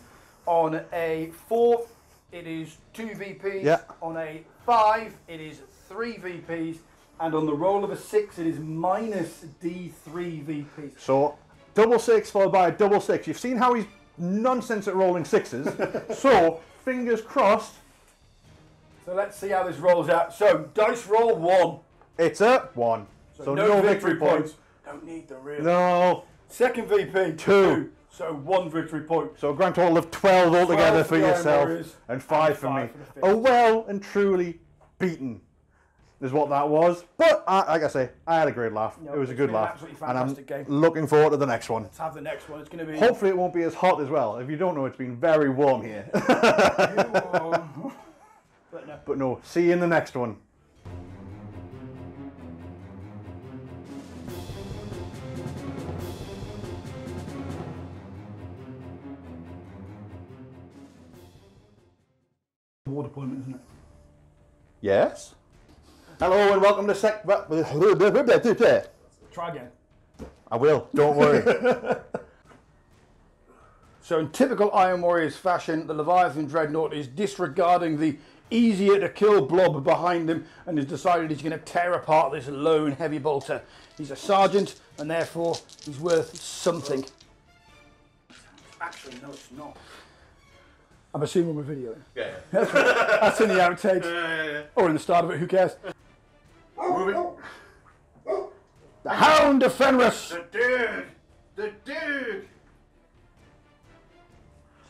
On a four it is two VPs. Yeah. On a five it is three VPs. And on the roll of a six it is minus D3 VPs. So double six followed by a double six. You've seen how he's nonsense at rolling sixes. so fingers crossed. So let's see how this rolls out. So dice roll one. It's a one. So, no, victory, points. Don't need them really. No. Second VP, Two. So one victory point. So a grand total of 12 altogether 12 for for the yourself and 5 and for five me. for. A well and truly beaten is what that was. But I, like I say, I had a great laugh. No, it was a good an laugh. absolutely And I'm game. looking forward to the next one. Let's have the next one. It's going to be. Hopefully it won't be as hot as well. If you don't know, it's been very warm here. but no. but no, see you in the next one. War deployment, isn't it? Yes. Hello and welcome to Sec. Try again. I will. Don't worry. So, in typical Iron Warriors fashion, the Leviathan Dreadnought is disregarding the easier to kill blob behind him and has decided he's going to tear apart this lone heavy bolter. He's a sergeant and therefore he's worth something. Actually, no, it's not. I'm assuming we're videoing. yeah. That's in the outtakes. Or in the start of it, who cares? Moving. The Hound of Fenris! The dude! The dude!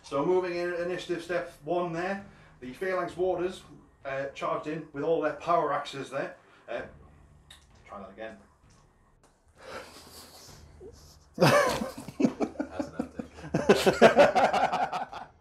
So moving in initiative step one there, the Phalanx Warders uh, charged in with all their power axes there. Uh, try that again. Has an outtake.